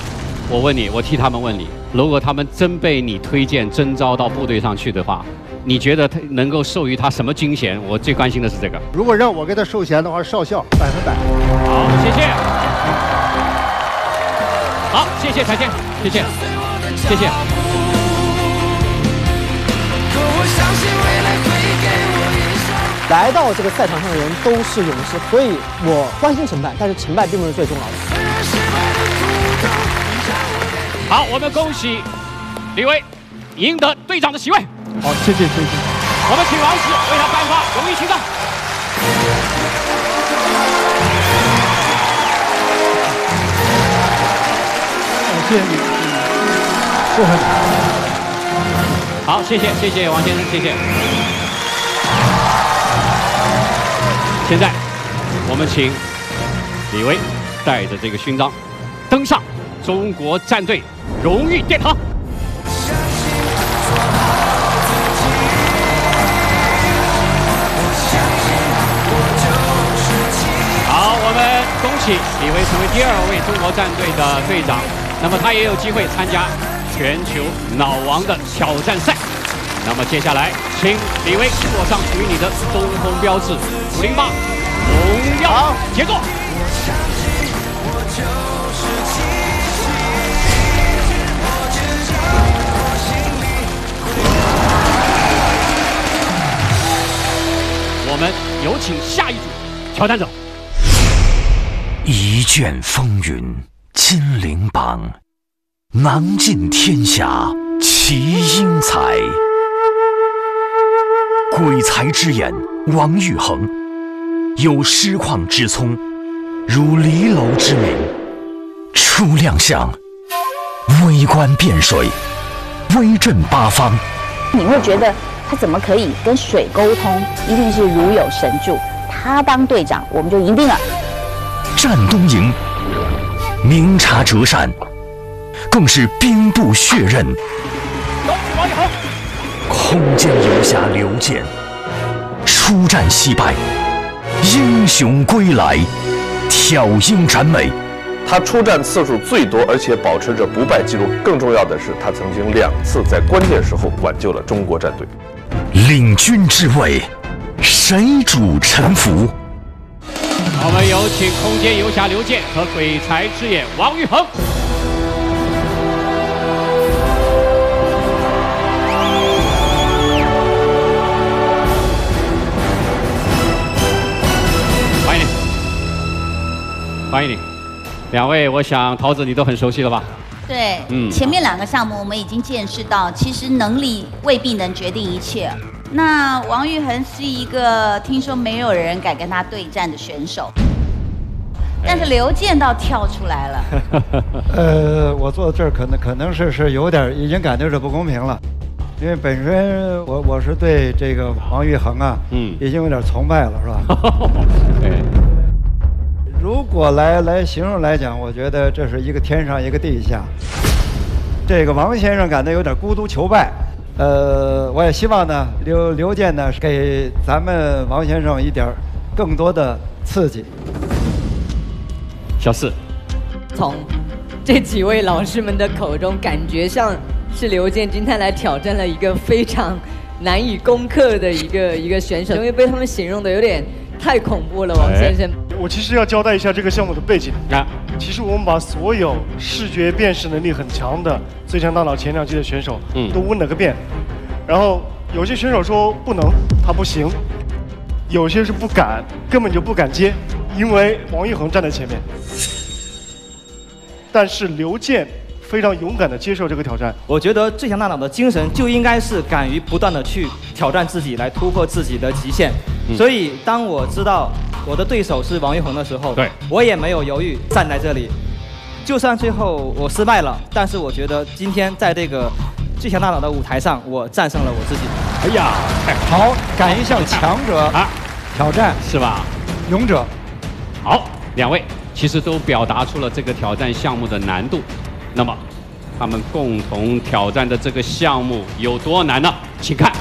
我问你，我替他们问你，如果他们真被你推荐征召到部队上去的话，你觉得他能够授予他什么军衔？我最关心的是这个。如果让我给他授衔的话，少校百分百。好，谢谢。好，谢谢柴谦，谢谢，谢谢。来到这个赛场上的人都是勇士，所以我关心成败，但是成败并不是最重要的。好，我们恭喜李威赢得队长的席位。好，谢谢谢谢。我们请王石为他颁发荣誉勋章。谢谢你。谢谢。好，谢谢谢谢王先生，谢谢。现在我们请李威带着这个勋章登上中国战队荣誉殿堂。好，我们恭喜李威成为第二位中国战队的队长，那么他也有机会参加全球脑王的挑战赛。那么接下来，请李威坐上属于你的东风标致五零八荣耀杰作。我们有请下一组挑战者。一卷风云金陵榜，囊尽天下奇英才。鬼才之眼王玉衡，有诗旷之聪，如离楼之名。初亮相，微观变水，威震八方。你会觉得他怎么可以跟水沟通？一定是如有神助。他当队长，我们就赢定了。战东营，明察折扇，更是兵不血刃。恭喜王玉衡！空间游侠刘健，出战惜败，英雄归来，挑鹰斩美。他出战次数最多，而且保持着不败记录。更重要的是，他曾经两次在关键时候挽救了中国战队。领军之位，谁主沉浮？我们有请空间游侠刘健和鬼才之眼王玉衡。欢迎你，两位，我想桃子你都很熟悉了吧？对，嗯前面两个项目我们已经见识到，其实能力未必能决定一切。那王玉衡是一个听说没有人敢跟他对战的选手，但是刘健倒跳出来了。*laughs* 呃，我坐这儿可能可能是是有点已经感觉是不公平了，因为本身我我是对这个王玉恒啊，嗯，已经有点崇拜了，是吧？*laughs* 对。如果来来形容来讲，我觉得这是一个天上一个地下。这个王先生感到有点孤独求败，呃，我也希望呢，刘刘健呢给咱们王先生一点更多的刺激。小四，从这几位老师们的口中，感觉像是刘健今天来挑战了一个非常难以攻克的一个一个选手，因为被他们形容的有点太恐怖了，王先生。我其实要交代一下这个项目的背景啊。其实我们把所有视觉辨识能力很强的最强大脑前两季的选手，嗯都问了个遍。然后有些选手说不能，他不行；有些是不敢，根本就不敢接，因为王昱珩站在前面。但是刘健非常勇敢地接受这个挑战。我觉得最强大脑的精神就应该是敢于不断的去挑战自己，来突破自己的极限。嗯所以当我知道我的对手是王玉衡的时候，对我也没有犹豫，站在这里。就算最后我失败了，但是我觉得今天在这个最强大脑的舞台上，我战胜了我自己。哎呀，好，敢于向强者啊挑战，是吧？勇者。好，两位其实都表达出了这个挑战项目的难度。那么，他们共同挑战的这个项目有多难呢？请看。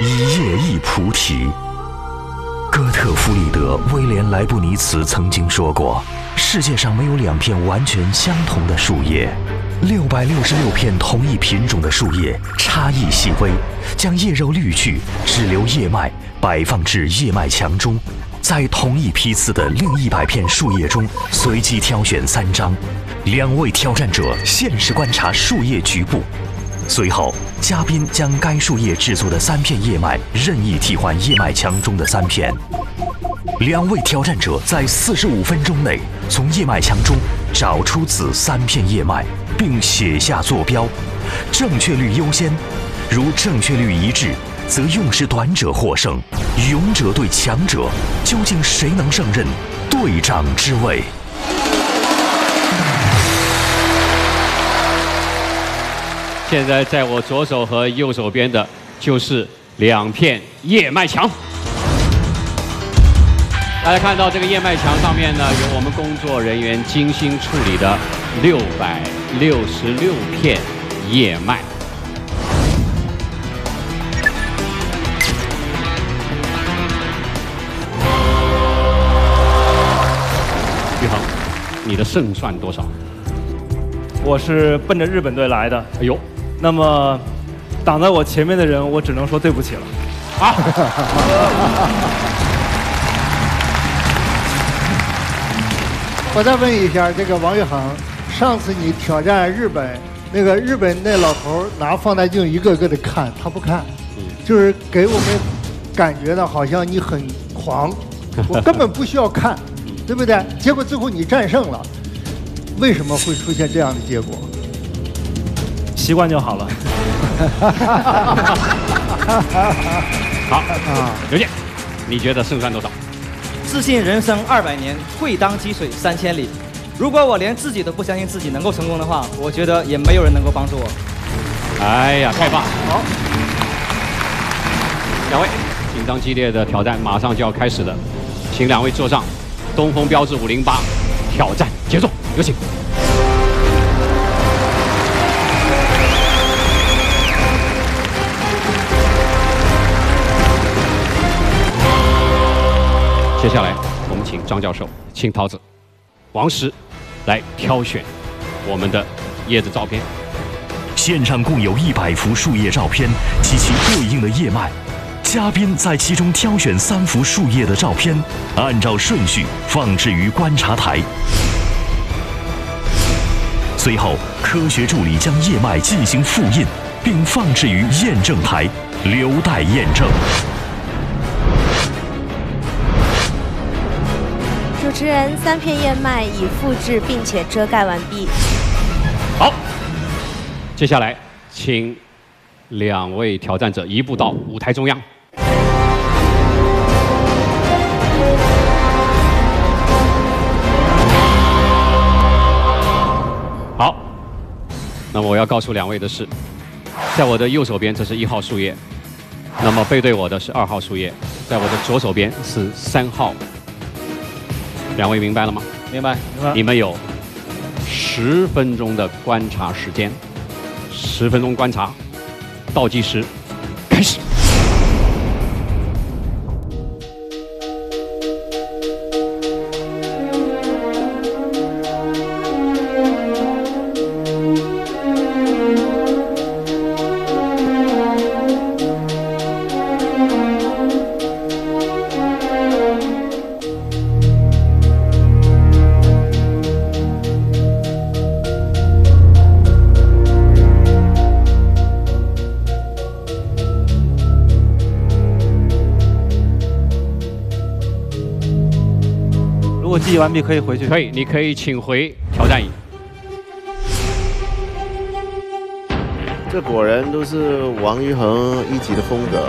一叶一菩提。哥特弗里德·威廉·莱布尼茨曾经说过：“世界上没有两片完全相同的树叶，六百六十六片同一品种的树叶差异细微，将叶肉滤去，只留叶脉，摆放至叶脉墙中。在同一批次的另一百片树叶中，随机挑选三张。两位挑战者限时观察树叶局部。”随后，嘉宾将该树叶制作的三片叶脉任意替换叶脉墙中的三片。两位挑战者在四十五分钟内从叶脉墙中找出此三片叶脉，并写下坐标，正确率优先。如正确率一致，则用时短者获胜。勇者对强者，究竟谁能胜任队长之位？现在在我左手和右手边的就是两片叶脉墙。大家看到这个叶脉墙上面呢，有我们工作人员精心处理的六百六十六片叶脉。你的胜算多少？我是奔着日本队来的。哎呦，那么挡在我前面的人，我只能说对不起了。啊！*laughs* 我再问一下，这个王玉恒，上次你挑战日本，那个日本那老头儿拿放大镜一个个的看，他不看，就是给我们感觉到，好像你很狂，我根本不需要看，对不对？结果最后你战胜了，为什么会出现这样的结果？习惯就好了。*laughs* 好，刘健，你觉得胜算多少？自信人生二百年，会当积水三千里。如果我连自己都不相信自己能够成功的话，我觉得也没有人能够帮助我。哎呀，太棒了！好，两位，紧张激烈的挑战马上就要开始了，请两位坐上东风标致五零八，挑战节奏，有请。接下来，我们请张教授、请桃子、王石来挑选我们的叶子照片。线上共有一百幅树叶照片及其对应的叶脉，嘉宾在其中挑选三幅树叶的照片，按照顺序放置于观察台。随后，科学助理将叶脉进行复印，并放置于验证台，留待验证。主持人，三片叶脉已复制并且遮盖完毕。好，接下来请两位挑战者移步到舞台中央。那么我要告诉两位的是，在我的右手边这是一号树叶，那么背对我的是二号树叶，在我的左手边是三号。两位明白了吗？明白。你们有十分钟的观察时间，十分钟观察，倒计时完毕，可以回去。可以，你可以请回挑战椅。这果然都是王于恒一级的风格。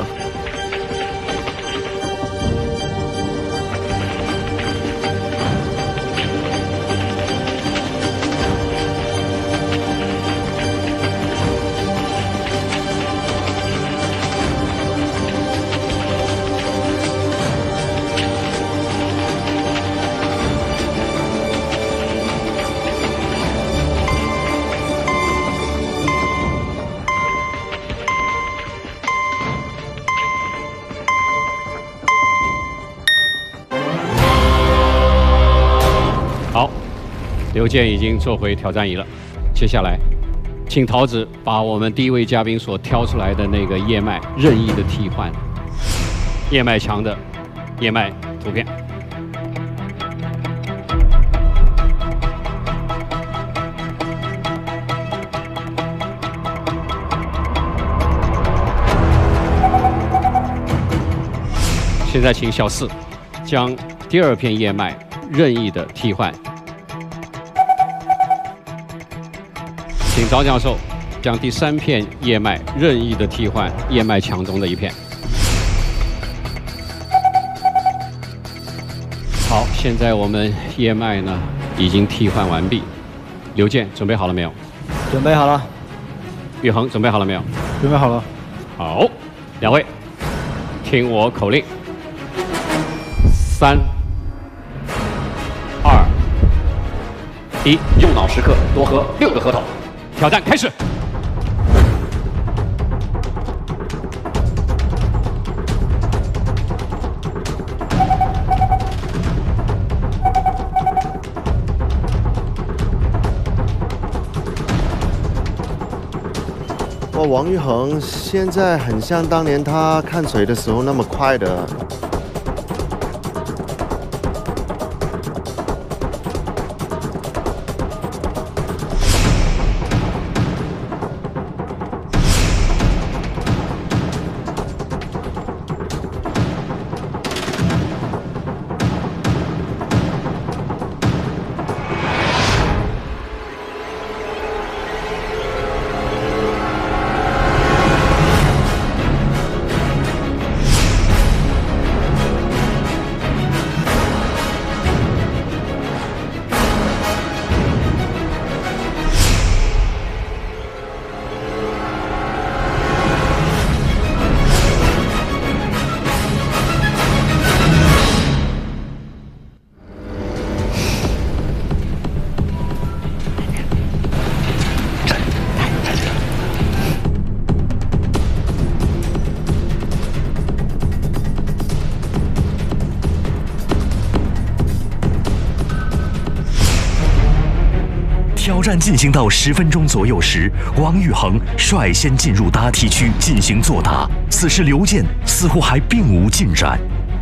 刘健已经坐回挑战椅了。接下来，请桃子把我们第一位嘉宾所挑出来的那个叶脉任意的替换叶脉墙的叶脉图片。现在请小四将第二片叶脉任意的替换，请张教授将第三片叶脉任意的替换叶脉墙中的一片。好，现在我们叶脉呢已经替换完毕。刘健准备好了没有？准备好了。宇恒准备好了没有？准备好了。好，两位，听我口令：三、二、一，用脑时刻多喝六个核桃。挑战开始。哇，王玉恒现在很像当年他看水的时候那么快的。战进行到十分钟左右时，王宇恒率先进入答题区进行作答。此时刘健似乎还并无进展。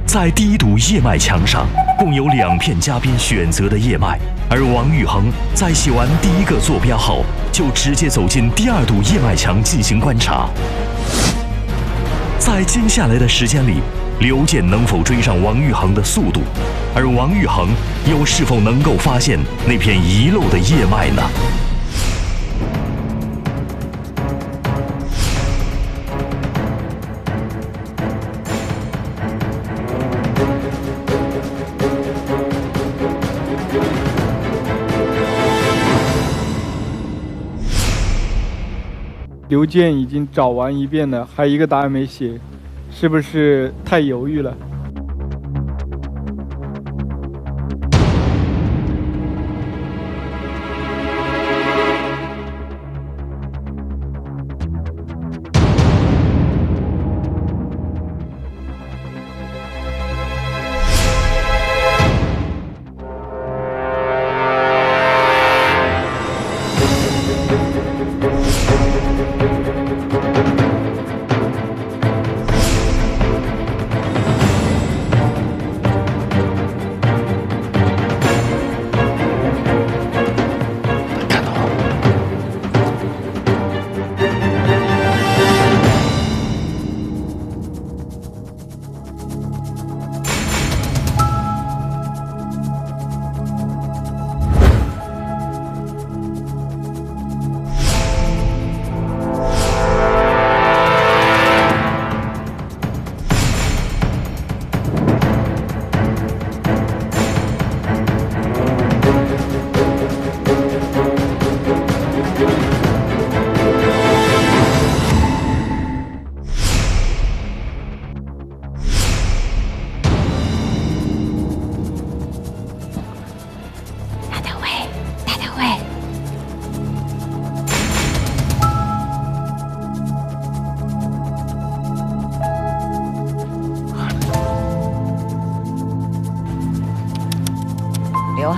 在第一堵叶脉墙上，共有两片嘉宾选择的叶脉，而王宇恒在写完第一个坐标后，就直接走进第二堵叶脉墙进行观察。在接下来的时间里，刘健能否追上王玉恒的速度？而王玉恒又是否能够发现那片遗漏的叶脉呢？刘健已经找完一遍了，还一个答案没写，是不是太犹豫了？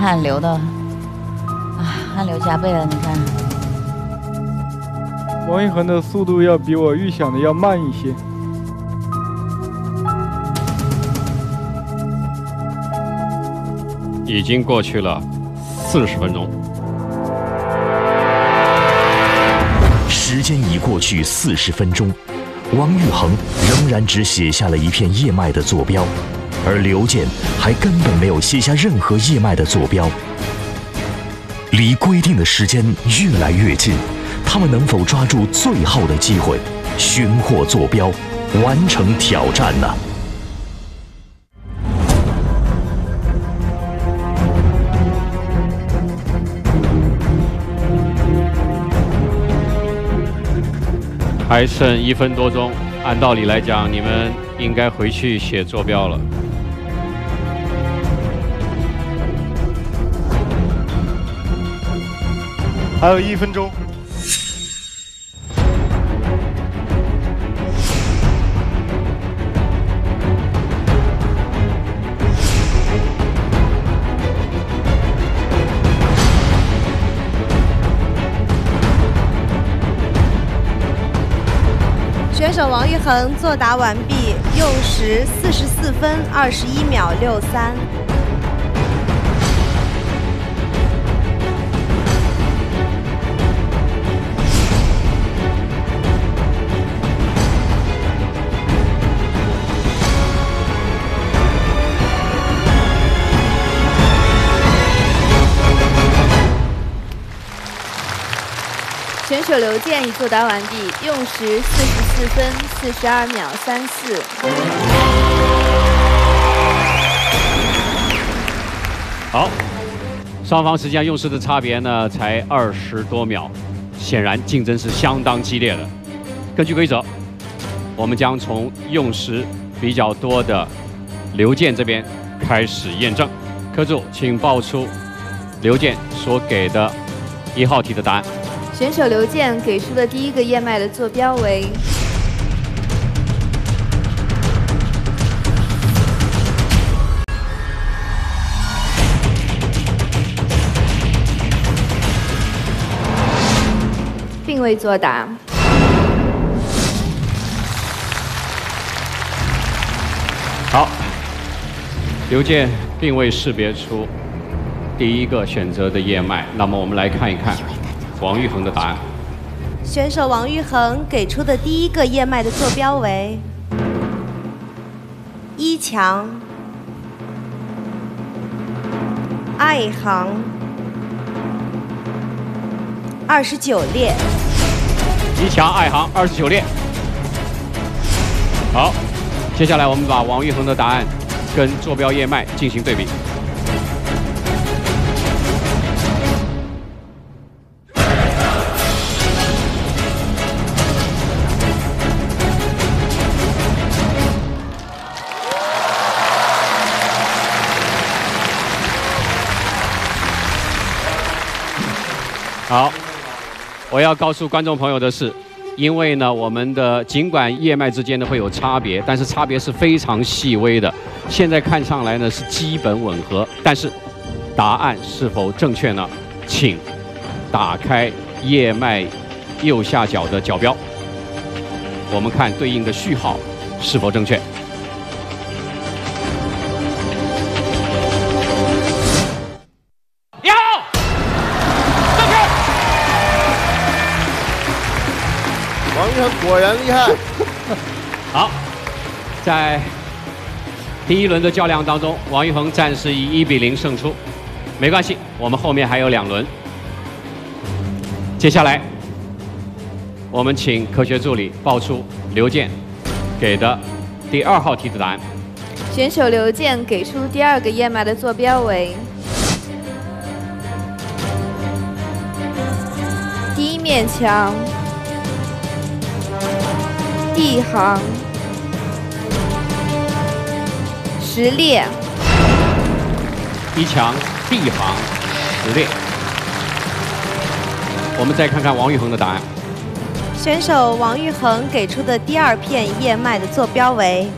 汗流的，啊，汗流浃背了。你看，王一恒的速度要比我预想的要慢一些。已经过去了四十分钟。时间已过去四十分钟，王玉恒仍然只写下了一片叶脉的坐标，而刘健还根本没有写下任何叶脉的坐标。离规定的时间越来越近，他们能否抓住最后的机会，寻获坐标，完成挑战呢？还剩一分多钟，按道理来讲，你们应该回去写坐标了。还有一分钟。选手王玉恒作答完毕，用时四十四分二十一秒六三。选手刘健已作答完毕，用时四十四分四十二秒三四。好，双方实际上用时的差别呢才二十多秒，显然竞争是相当激烈的。根据规则，我们将从用时比较多的刘健这边开始验证。科助，请报出刘健所给的一号题的答案。选手刘健给出的第一个燕麦的坐标为并未作答。好，刘健并未识别出第一个选择的燕麦，那么我们来看一看王玉恒的答案。选手王玉恒给出的第一个叶脉的坐标为一强、爱行、二十九列。一强爱行二十九列。好，接下来我们把王玉恒的答案跟坐标叶脉进行对比。我要告诉观众朋友的是，因为呢，我们的尽管叶脉之间呢会有差别，但是差别是非常细微的。现在看上来呢是基本吻合，但是答案是否正确呢？请打开叶脉右下角的角标，我们看对应的序号是否正确。果然厉害。*laughs* 好，在第一轮的较量当中，王一恒暂时以一比零胜出，没关系，我们后面还有两轮。接下来，我们请科学助理报出刘健给的第二号题的答案。选手刘健给出第二个燕麦的坐标为第一面墙、地行、十列。一强地行十列。我们再看看王玉恒的答案。选手王玉恒给出的第二片叶脉的坐标为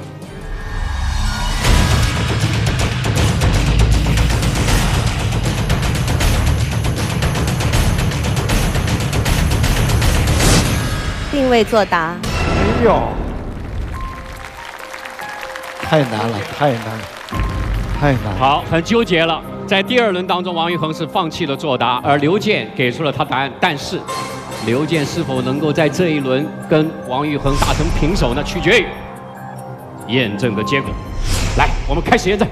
并未作答。哎呦，太难了，太难了，太难了。好，很纠结了。在第二轮当中，王昱珩是放弃了作答，而刘健给出了他答案。但是，刘健是否能够在这一轮跟王昱珩打成平手呢？取决于验证的结果。来，我们开始验证。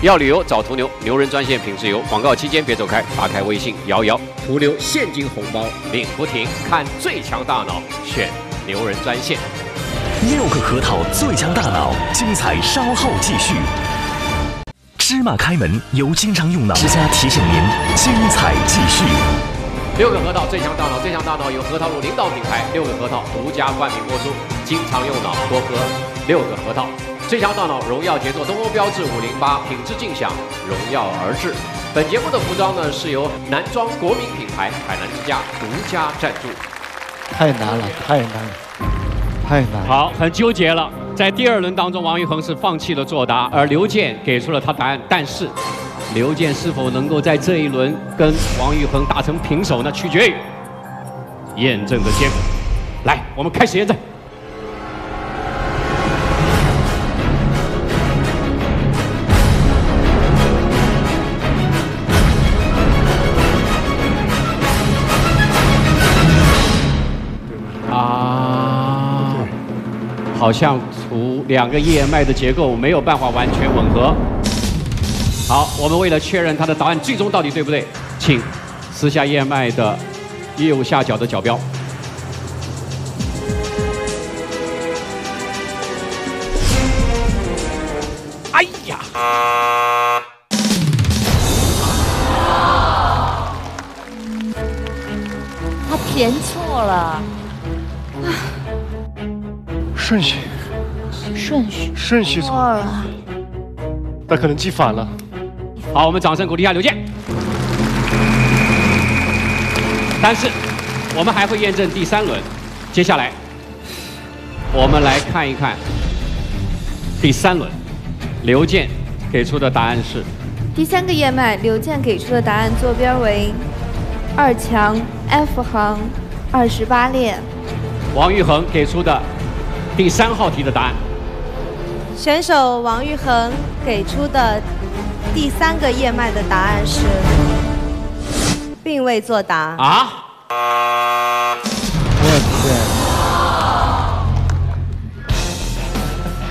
要旅游找途牛，牛人专线品质游。广告期间别走开，打开微信摇一摇，途牛现金红包领不停。看最强大脑，选牛人专线。六个核桃最强大脑，精彩稍后继续。芝麻开门由经常用脑之家提醒您，精彩继续。六个核桃最强大脑，最强大脑由核桃乳领导品牌六个核桃独家冠名播出，经常用脑，多喝六个核桃。最强大脑荣耀杰作，东欧标致五零八，品质尽享，荣耀而至。本节目的服装呢是由男装国民品牌海澜之家独家赞助。太难了，太难了，太难了。好，很纠结了。在第二轮当中，王昱珩是放弃了作答，而刘健给出了他答案。但是，刘健是否能够在这一轮跟王昱珩打成平手呢？取决于验证的结果。来，我们开始验证。好像图两个叶脉的结构没有办法完全吻合。好，我们为了确认它的答案最终到底对不对，请撕下叶脉的右下角的角标。哎呀！他填错了，顺序顺序顺序错，了。他可能记反了。好，我们掌声鼓励一下刘健。但是我们还会验证第三轮，接下来我们来看一看第三轮刘健给出的答案是第三个叶脉，刘健给出的答案坐标为二强 F 行二十八列。王玉恒给出的第三号题的答案。选手王玉恒给出的第三个叶脉的答案是，并未作答。啊！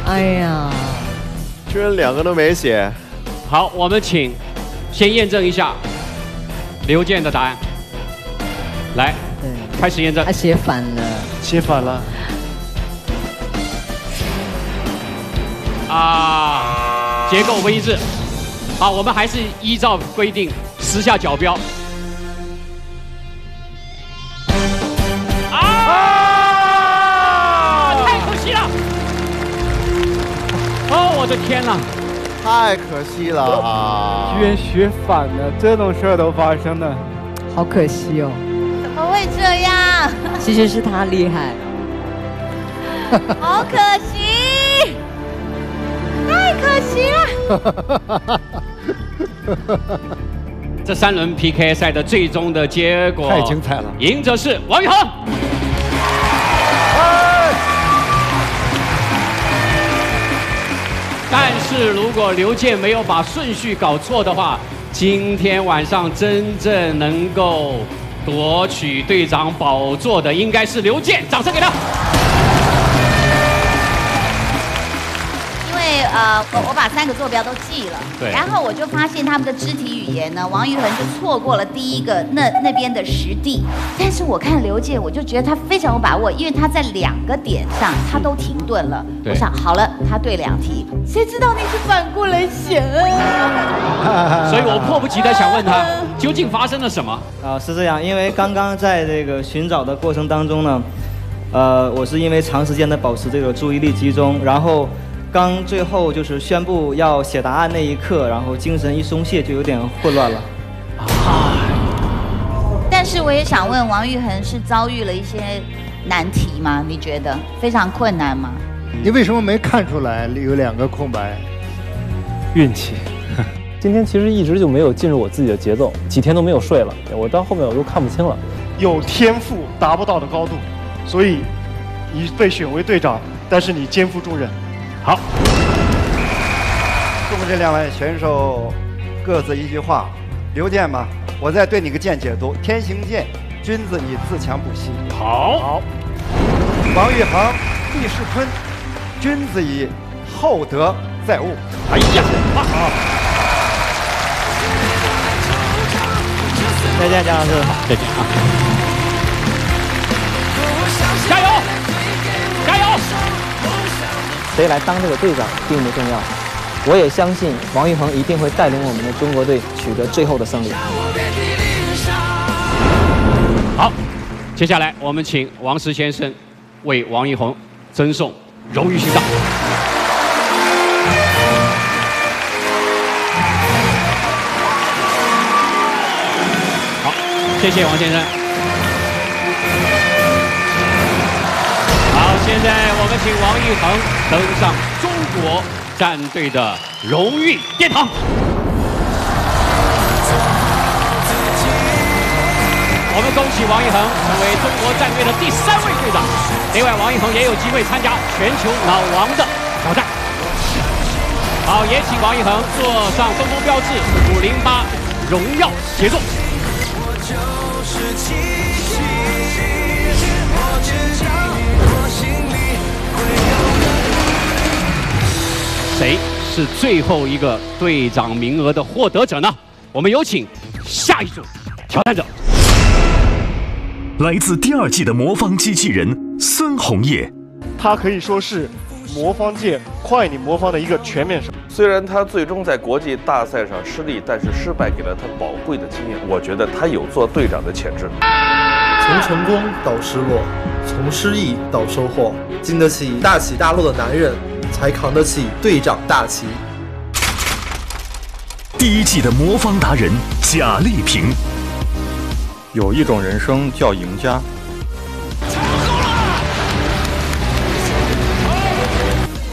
哎呀，居然两个都没写。好，我们请先验证一下刘健的答案。来，开始验证。他写反了。写反了。啊，结构不一致。好，我们还是依照规定撕下角标。啊！太可惜了。哦，我的天哪！太可惜了啊！居然学反了，这种事儿都发生了。好可惜哦。怎么会这样？其实是他厉害。*laughs* 好可惜，太可惜了。这三轮 PK 赛的最终的结果太精彩了赢者是王宇恒。但是如果刘健没有把顺序搞错的话，今天晚上真正能够夺取队长宝座的应该是刘健，掌声给他。呃，我我把三个坐标都记了，对然后我就发现他们的肢体语言呢，王玉恒就错过了第一个那那边的实地，但是我看刘健，我就觉得他非常有把握，因为他在两个点上他都停顿了。我想好了，他对两题，谁知道你是反过来写啊？*laughs* 所以我迫不及待想问他，*laughs* 究竟发生了什么？啊，是这样，因为刚刚在这个寻找的过程当中呢，呃，我是因为长时间的保持这个注意力集中，然后刚最后就是宣布要写答案那一刻，然后精神一松懈，就有点混乱了。啊但是我也想问，王玉恒是遭遇了一些难题吗？你觉得非常困难吗？你为什么没看出来有两个空白？运气。*laughs* 今天其实一直就没有进入我自己的节奏，几天都没有睡了。我到后面我都看不清了。有天赋达不到的高度，所以你被选为队长，但是你肩负重任。好，祝福这两位选手各自一句话。刘健吧，我再对你个剑解读：天行健，君子以自强不息。好。王宇航、毕世坤，君子以厚德载物。哎呀，好。再见，姜老师。再见啊！谁来当这个队长并不重要。我也相信王昱珩一定会带领我们的中国队取得最后的胜利。好，接下来我们请王石先生为王昱珩赠送荣誉勋章。好，谢谢王先生。现在我们请王昱珩登上中国战队的荣誉殿堂。我们恭喜王昱珩成为中国战队的第三位队长。另外，王昱珩也有机会参加全球老王的挑战。好，也请王昱珩坐上东风标致五零八荣耀协作。谁是最后一个队长名额的获得者呢？我们有请下一组挑战者。来自第二季的魔方机器人孙红叶，他可以说是魔方界快你魔方的一个全面手。虽然他最终在国际大赛上失利，但是失败给了他宝贵的经验。我觉得他有做队长的潜质。从成功到失落，从失意到收获，经得起大起大落的男人，才扛得起队长大旗。第一季的魔方达人贾丽萍，有一种人生叫赢家。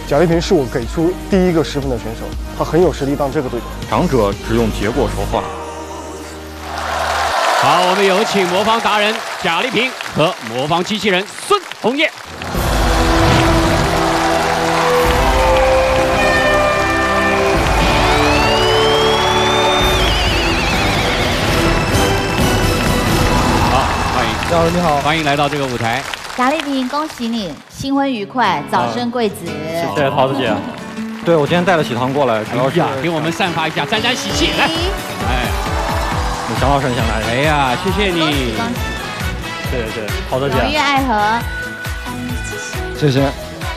贾丽萍是我给出第一个十分的选手，他很有实力当这个队长。强者只用结果说话。好，我们有请魔方达人贾丽萍和魔方机器人孙红叶。老师你好，欢迎来到这个舞台。贾丽萍，恭喜你新婚愉快，早生贵子。谢谢桃子姐。*laughs* 对，我今天带了喜糖过来，主要是呀，给我们散发一下沾沾喜气。来，哎，蒋老师你先来。哎呀，谢谢你。恭喜恭喜，谢谢谢谢桃子姐。荣誉爱河。谢谢。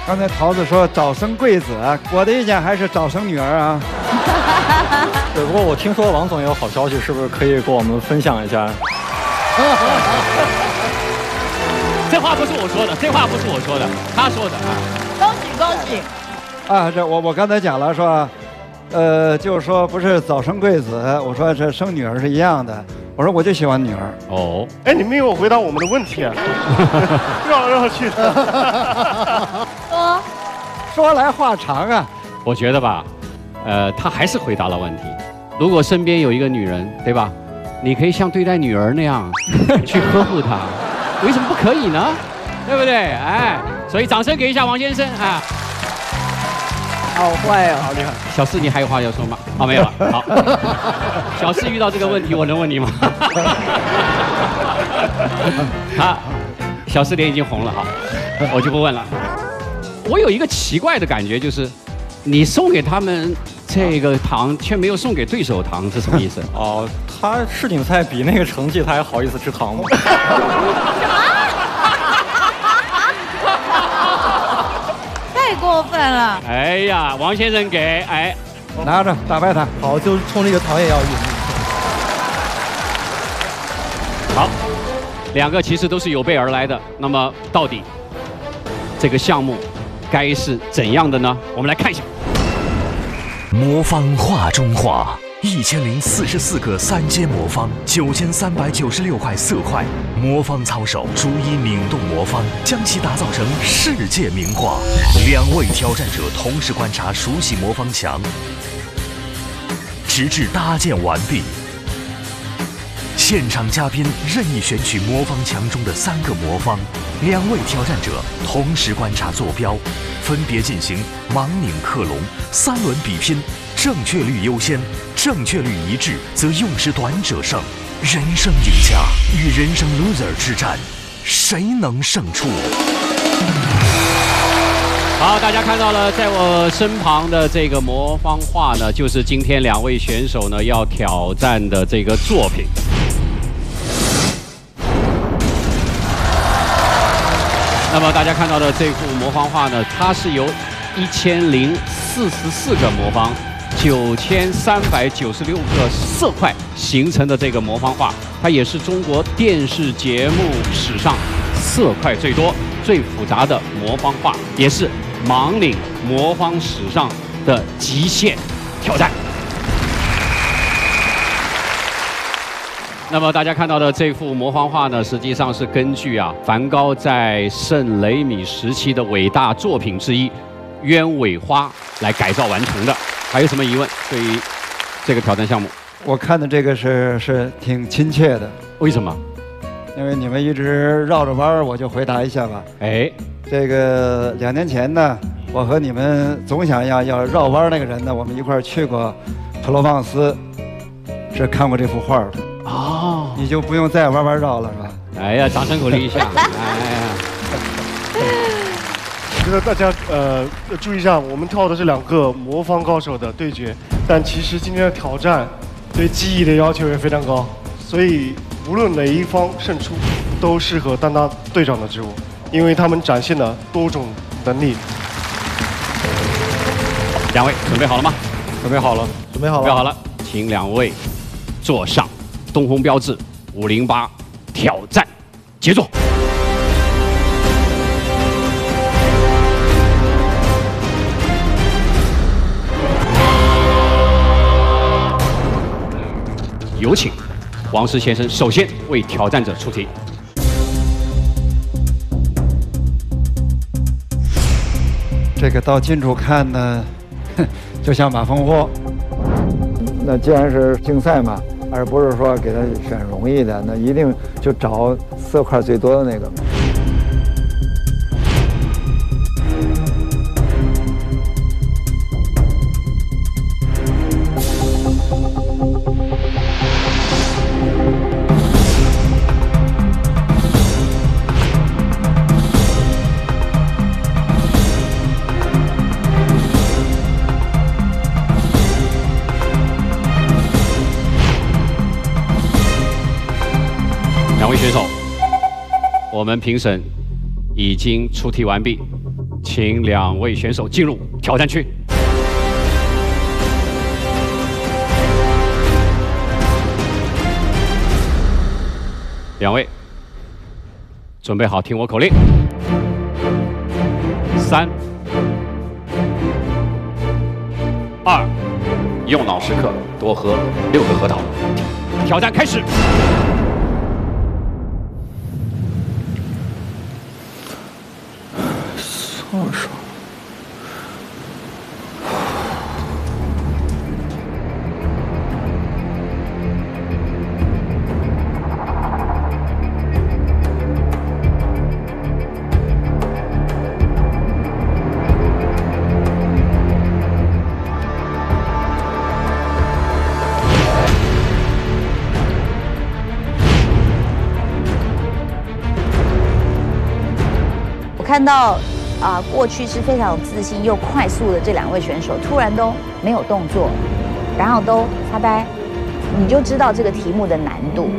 刚才桃子说早生贵子，我的意见还是早生女儿啊。*laughs* 对，不过我听说王总有好消息，是不是可以给我们分享一下？这话不是我说的，这话不是我说的，他说的啊。恭喜恭喜。啊，这我我刚才讲了说，呃，就是说不是早生贵子，我说这生女儿是一样的。我说我就喜欢女儿。哦，哎，你没有回答我们的问题啊，*laughs* 绕来绕去的。*laughs* 说，说来话长啊。我觉得吧，呃，他还是回答了问题。如果身边有一个女人，对吧？你可以像对待女儿那样去呵护她，为什么不可以呢？对不对？哎，所以掌声给一下王先生啊！好坏哦，好厉害！小四，你还有话要说吗？啊，没有了。*laughs* 好，小四遇到这个问题，我能问你吗？*laughs* 啊，小四脸已经红了，哈，我就不问了。我有一个奇怪的感觉，就是你送给他们这个糖，却没有送给对手糖，是什么意思？*laughs* 哦，他世锦赛比那个成绩，他还好意思吃糖吗？*laughs* 太过分了。哎呀，王先生给，哎，拿着打败他。好，就冲这个糖也要赢。好，两个其实都是有备而来的。那么到底这个项目该是怎样的呢？我们来看一下。魔方画中画，一千零四十四个三阶魔方，九千三百九十六块色块。魔方操手逐一拧动魔方，将其打造成世界名画。两位挑战者同时观察熟悉魔方墙，直至搭建完毕。现场嘉宾任意选取魔方墙中的三个魔方，两位挑战者同时观察坐标，分别进行盲拧克隆，三轮比拼，正确率优先，正确率一致则用时短者胜。人生赢家与人生 loser 之战，谁能胜出？好，大家看到了，在我身旁的这个魔方画呢，就是今天两位选手呢要挑战的这个作品。那么大家看到的这幅魔方画呢，它是由一千零四十四个魔方，九千三百九十六个色块形成的这个魔方画，它也是中国电视节目史上色块最多、最复杂的魔方画，也是盲岭魔方史上的极限挑战。那么大家看到的这幅魔方画呢，实际上是根据啊梵高在圣雷米时期的伟大作品之一《鸢尾花》来改造完成的。还有什么疑问？对于这个挑战项目，我看的这个是是挺亲切的。为什么？因为你们一直绕着弯儿，我就回答一下吧。哎，这个两年前呢，我和你们总想要要绕弯儿那个人呢，我们一块儿去过普罗旺斯，是看过这幅画的。哦，你就不用再弯弯绕了，是吧？哎呀，掌声鼓励一下！*laughs* 哎呀，我觉得大家呃注意一下，我们跳的是两个魔方高手的对决，但其实今天的挑战对记忆的要求也非常高，所以无论哪一方胜出，都适合担当队长的职务，因为他们展现了多种能力。两位准备好了吗？准备好了，准备好了，准备好了，请两位坐上东风标致五零八挑战杰作。有请王石先生首先为挑战者出题。这个到近处看呢，*laughs* 就像马蜂窝。那既然是竞赛嘛，而不是说给他选容易的，那一定就找色块最多的那个。选手，我们评审已经出题完毕，请两位选手进入挑战区。两位准备好，听我口令：三、二，用脑时刻，多喝六个核桃。挑战开始。看到啊、过去是非常自信又快速的这两位选手，突然都没有动作，然后都发呆，你就知道这个题目的难度。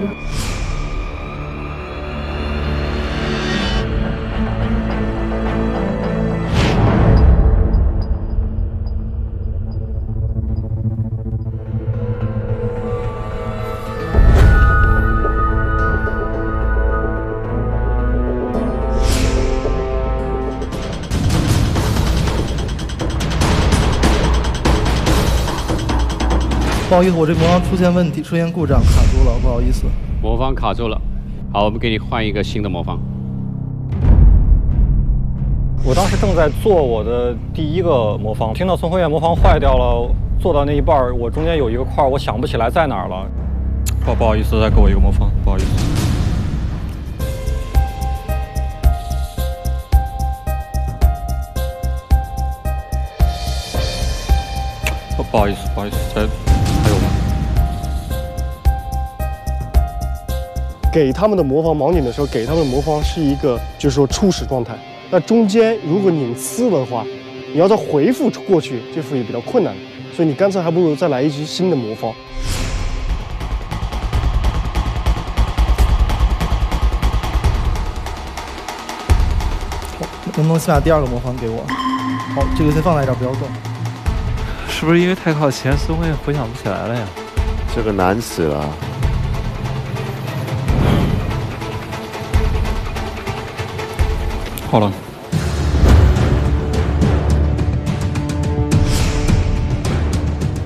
好意思，我这魔方出现问题，出现故障，卡住了，不好意思。魔方卡住了，好，我们给你换一个新的魔方。我当时正在做我的第一个魔方，听到孙慧燕魔方坏掉了，做到那一半儿，我中间有一个块儿，我想不起来在哪儿了。不不好意思，再给我一个魔方，不好意思。哦不好意思，不好意思，再给他们的魔方盲点的时候，给他们的魔方是一个就是说初始状态。那中间如果拧刺的话，你要再回复过去，这副也比较困难。所以你干脆还不如再来一局新的魔方。能不能先把第二个魔方给我？好，这个先放在这儿，不要动。是不是因为太靠前，孙红叶回想不起来了呀？这个难死了。好了。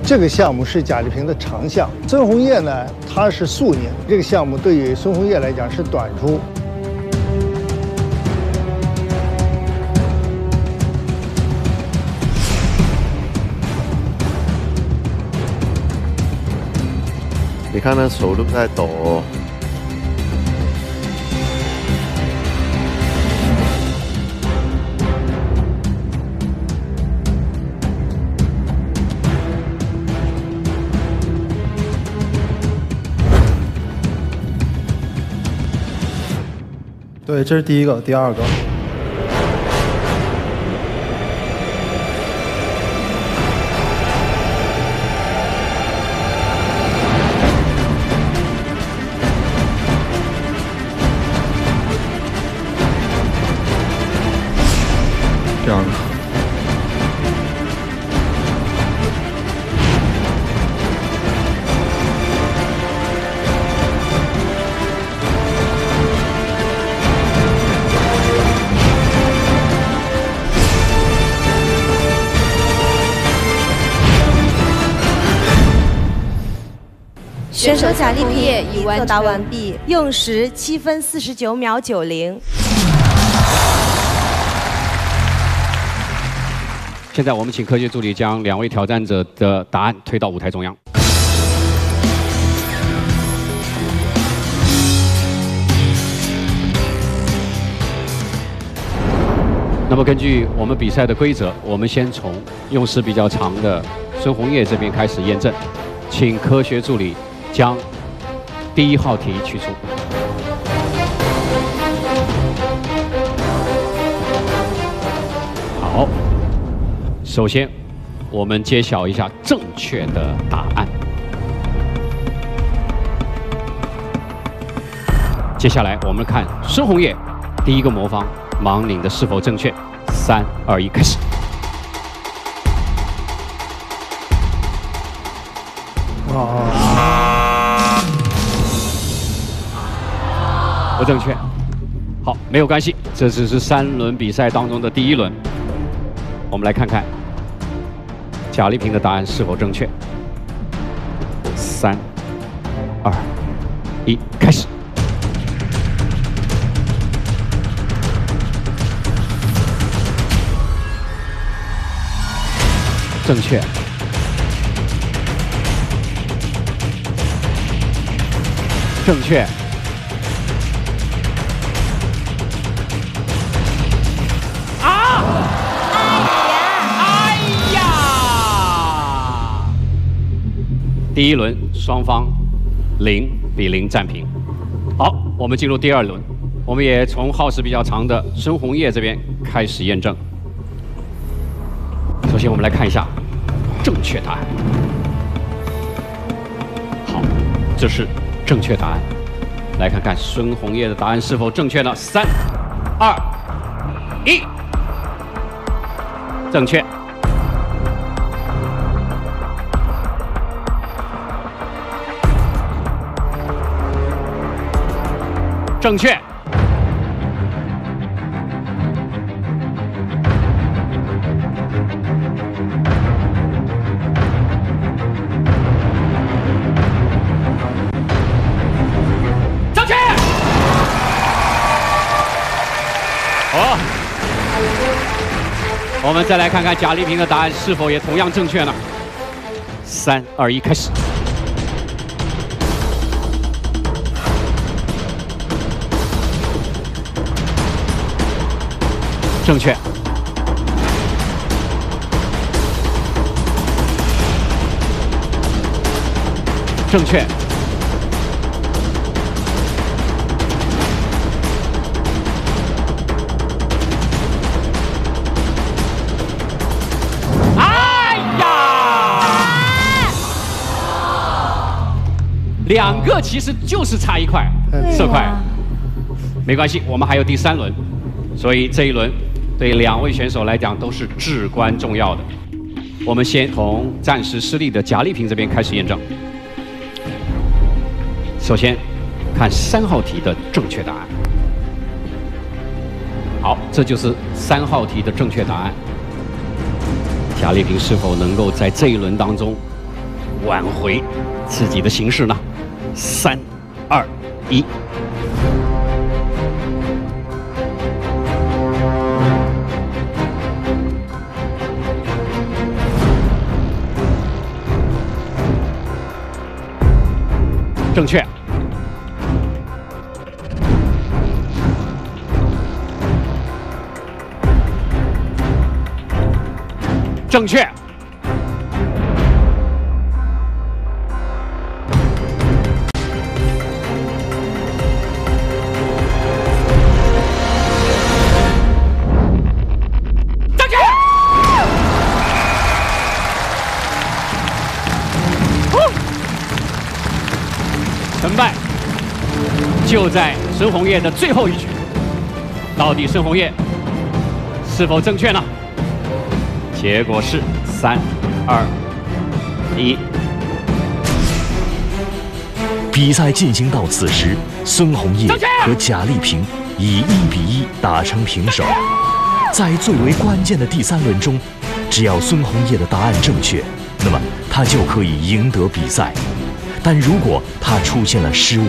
这个项目是贾丽萍的长项，孙红叶呢，他是素年，这个项目对于孙红叶来讲是短处。你看那手都在抖。对，这是第一个，第二个。作答完毕，用时七分四十九秒九零。现在我们请科学助理将两位挑战者的答案推到舞台中央。那么根据我们比赛的规则，我们先从用时比较长的孙红叶这边开始验证，请科学助理将第一号题取出。好，首先我们揭晓一下正确的答案。接下来我们看孙红叶第一个魔方盲拧的是否正确。三二一，开始。不正确。好，没有关系，这只是三轮比赛当中的第一轮。我们来看看贾丽萍的答案是否正确。三二一，开始。正确。正确。第一轮双方零比零战平。好，我们进入第二轮，我们也从耗时比较长的孙红叶这边开始验证。首先，我们来看一下正确答案。好，这是正确答案。来看看孙红叶的答案是否正确呢？三、二、一，正确。正确。正确。好，我们再来看看贾丽萍的答案是否也同样正确呢？三、二、一，开始。正确。正确。哎呀！两个其实就是差一块色块，没关系，我们还有第三轮，所以这一轮对两位选手来讲都是至关重要的。我们先从暂时失利的贾丽萍这边开始验证。首先，看三号题的正确答案。好，这就是三号题的正确答案。贾丽萍是否能够在这一轮当中挽回自己的形势呢？三、二、一。正确。正确。在孙红叶的最后一局，到底孙红叶是否正确呢？结果是三、二、一。比赛进行到此时，孙红叶和贾丽萍以一比一打成平手。在最为关键的第三轮中，只要孙红叶的答案正确，那么他就可以赢得比赛。但如果他出现了失误，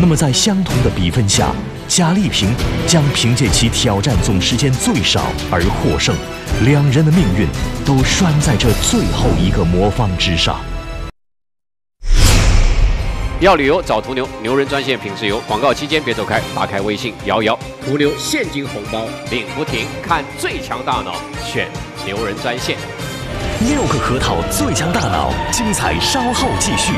那么在相同的比分下，贾丽萍将凭借其挑战总时间最少而获胜。两人的命运都拴在这最后一个魔方之上。要旅游找途牛，牛人专线品质游。广告期间别走开，打开微信摇一摇，途牛现金红包领不停。看最强大脑，选牛人专线。六个核桃最强大脑，精彩稍后继续。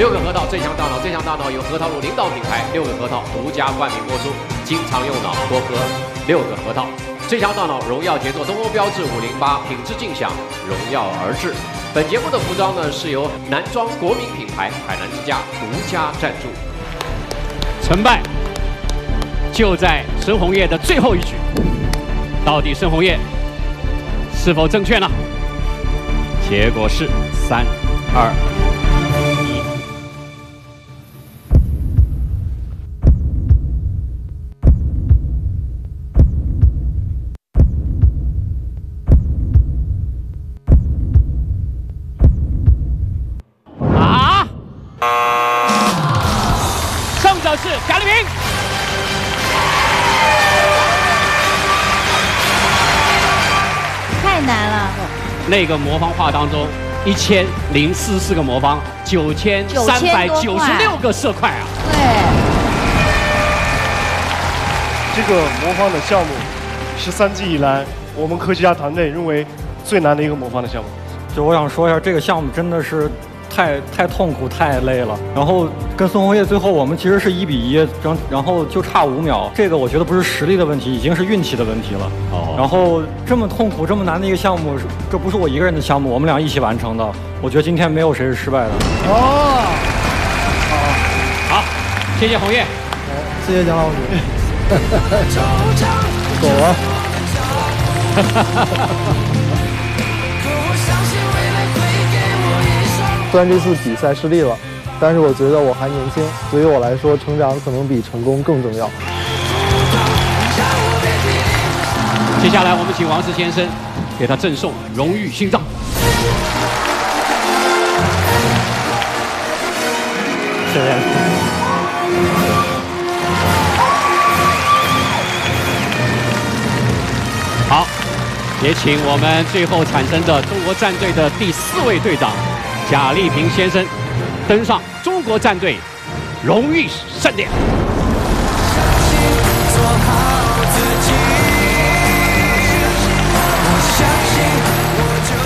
六个核桃最强大脑，最强大脑由核桃乳领导品牌，六个核桃独家冠名播出。经常用脑，多喝六个核桃。最强大脑荣耀杰作，东欧标致五零八，品质尽享，荣耀而至。本节目的服装呢是由男装国民品牌海澜之家独家赞助。成败就在申红叶的最后一局，到底申红叶是否正确呢？结果是三、二、那个魔方画当中，一千零四十四个魔方，九千三百九十六个色块啊！对这个魔方的项目是三季以来我们科学家团队认为最难的一个魔方的项目。就我想说一下，这个项目真的是太太痛苦、太累了。然后跟孙红叶最后我们其实是一比一，然然后就差五秒。这个我觉得不是实力的问题，已经是运气的问题了。哦。然后这么痛苦、这么难的一个项目，这不是我一个人的项目，我们俩一起完成的。我觉得今天没有谁是失败的。哦。好，好谢谢红叶。谢谢蒋老师。*laughs* 走啊。*laughs* *laughs* 虽然这次比赛失利了，但是我觉得我还年轻，对于我来说，成长可能比成功更重要。接下来，我们请王石先生给他赠送荣誉勋章。谢谢。好，也请我们最后产生的中国战队的第四位队长贾立平先生登上中国战队荣誉盛典。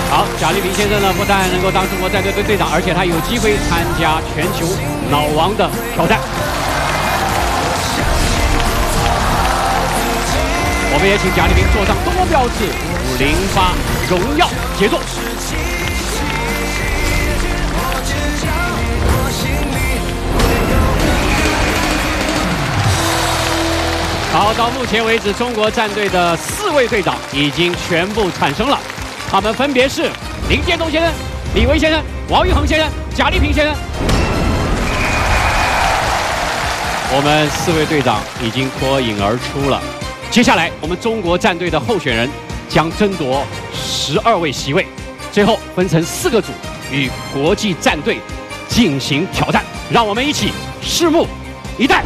好，贾立平先生呢，不但能够当中国战队的队长，而且他有机会参加全球脑王的挑战。我们也请贾立平坐上东欧标致五零八荣耀杰作。好，到目前为止，中国战队的四位队长已经全部产生了，他们分别是林建东先生、李维先生、王玉恒先生、贾立平先生。我们四位队长已经脱颖而出了，接下来我们中国战队的候选人将争夺十二位席位，最后分成四个组与国际战队进行挑战，让我们一起拭目以待。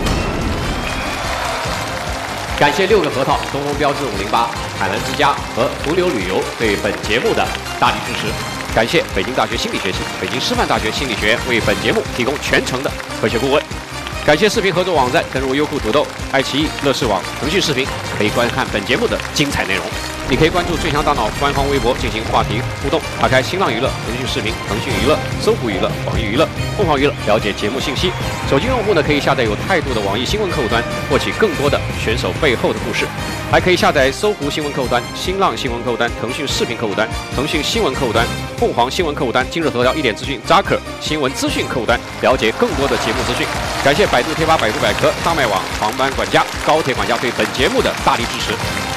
感谢六个核桃、东风标致五零八、海澜之家和途牛旅游对本节目的大力支持。感谢北京大学心理学系、北京师范大学心理学院为本节目提供全程的科学顾问。感谢视频合作网站，登录优酷土豆、爱奇艺、乐视网、腾讯视频，可以观看本节目的精彩内容。你可以关注最强大脑官方微博进行话题互动，打开新浪娱乐、腾讯视频、腾讯娱乐、搜狐娱乐、网易娱乐、凤凰娱乐，了解节目信息。手机用户呢，可以下载有态度的网易新闻客户端，获取更多的选手背后的故事。还可以下载搜狐新闻客户端、新浪新闻客户端、腾讯视频客户端、腾讯新闻客户端、凤凰新闻客户端、今日头条一点资讯、扎克新闻资讯客户端，了解更多的节目资讯。感谢百度贴吧、百度百科、大麦网、航班管家、高铁管家对本节目的大力支持。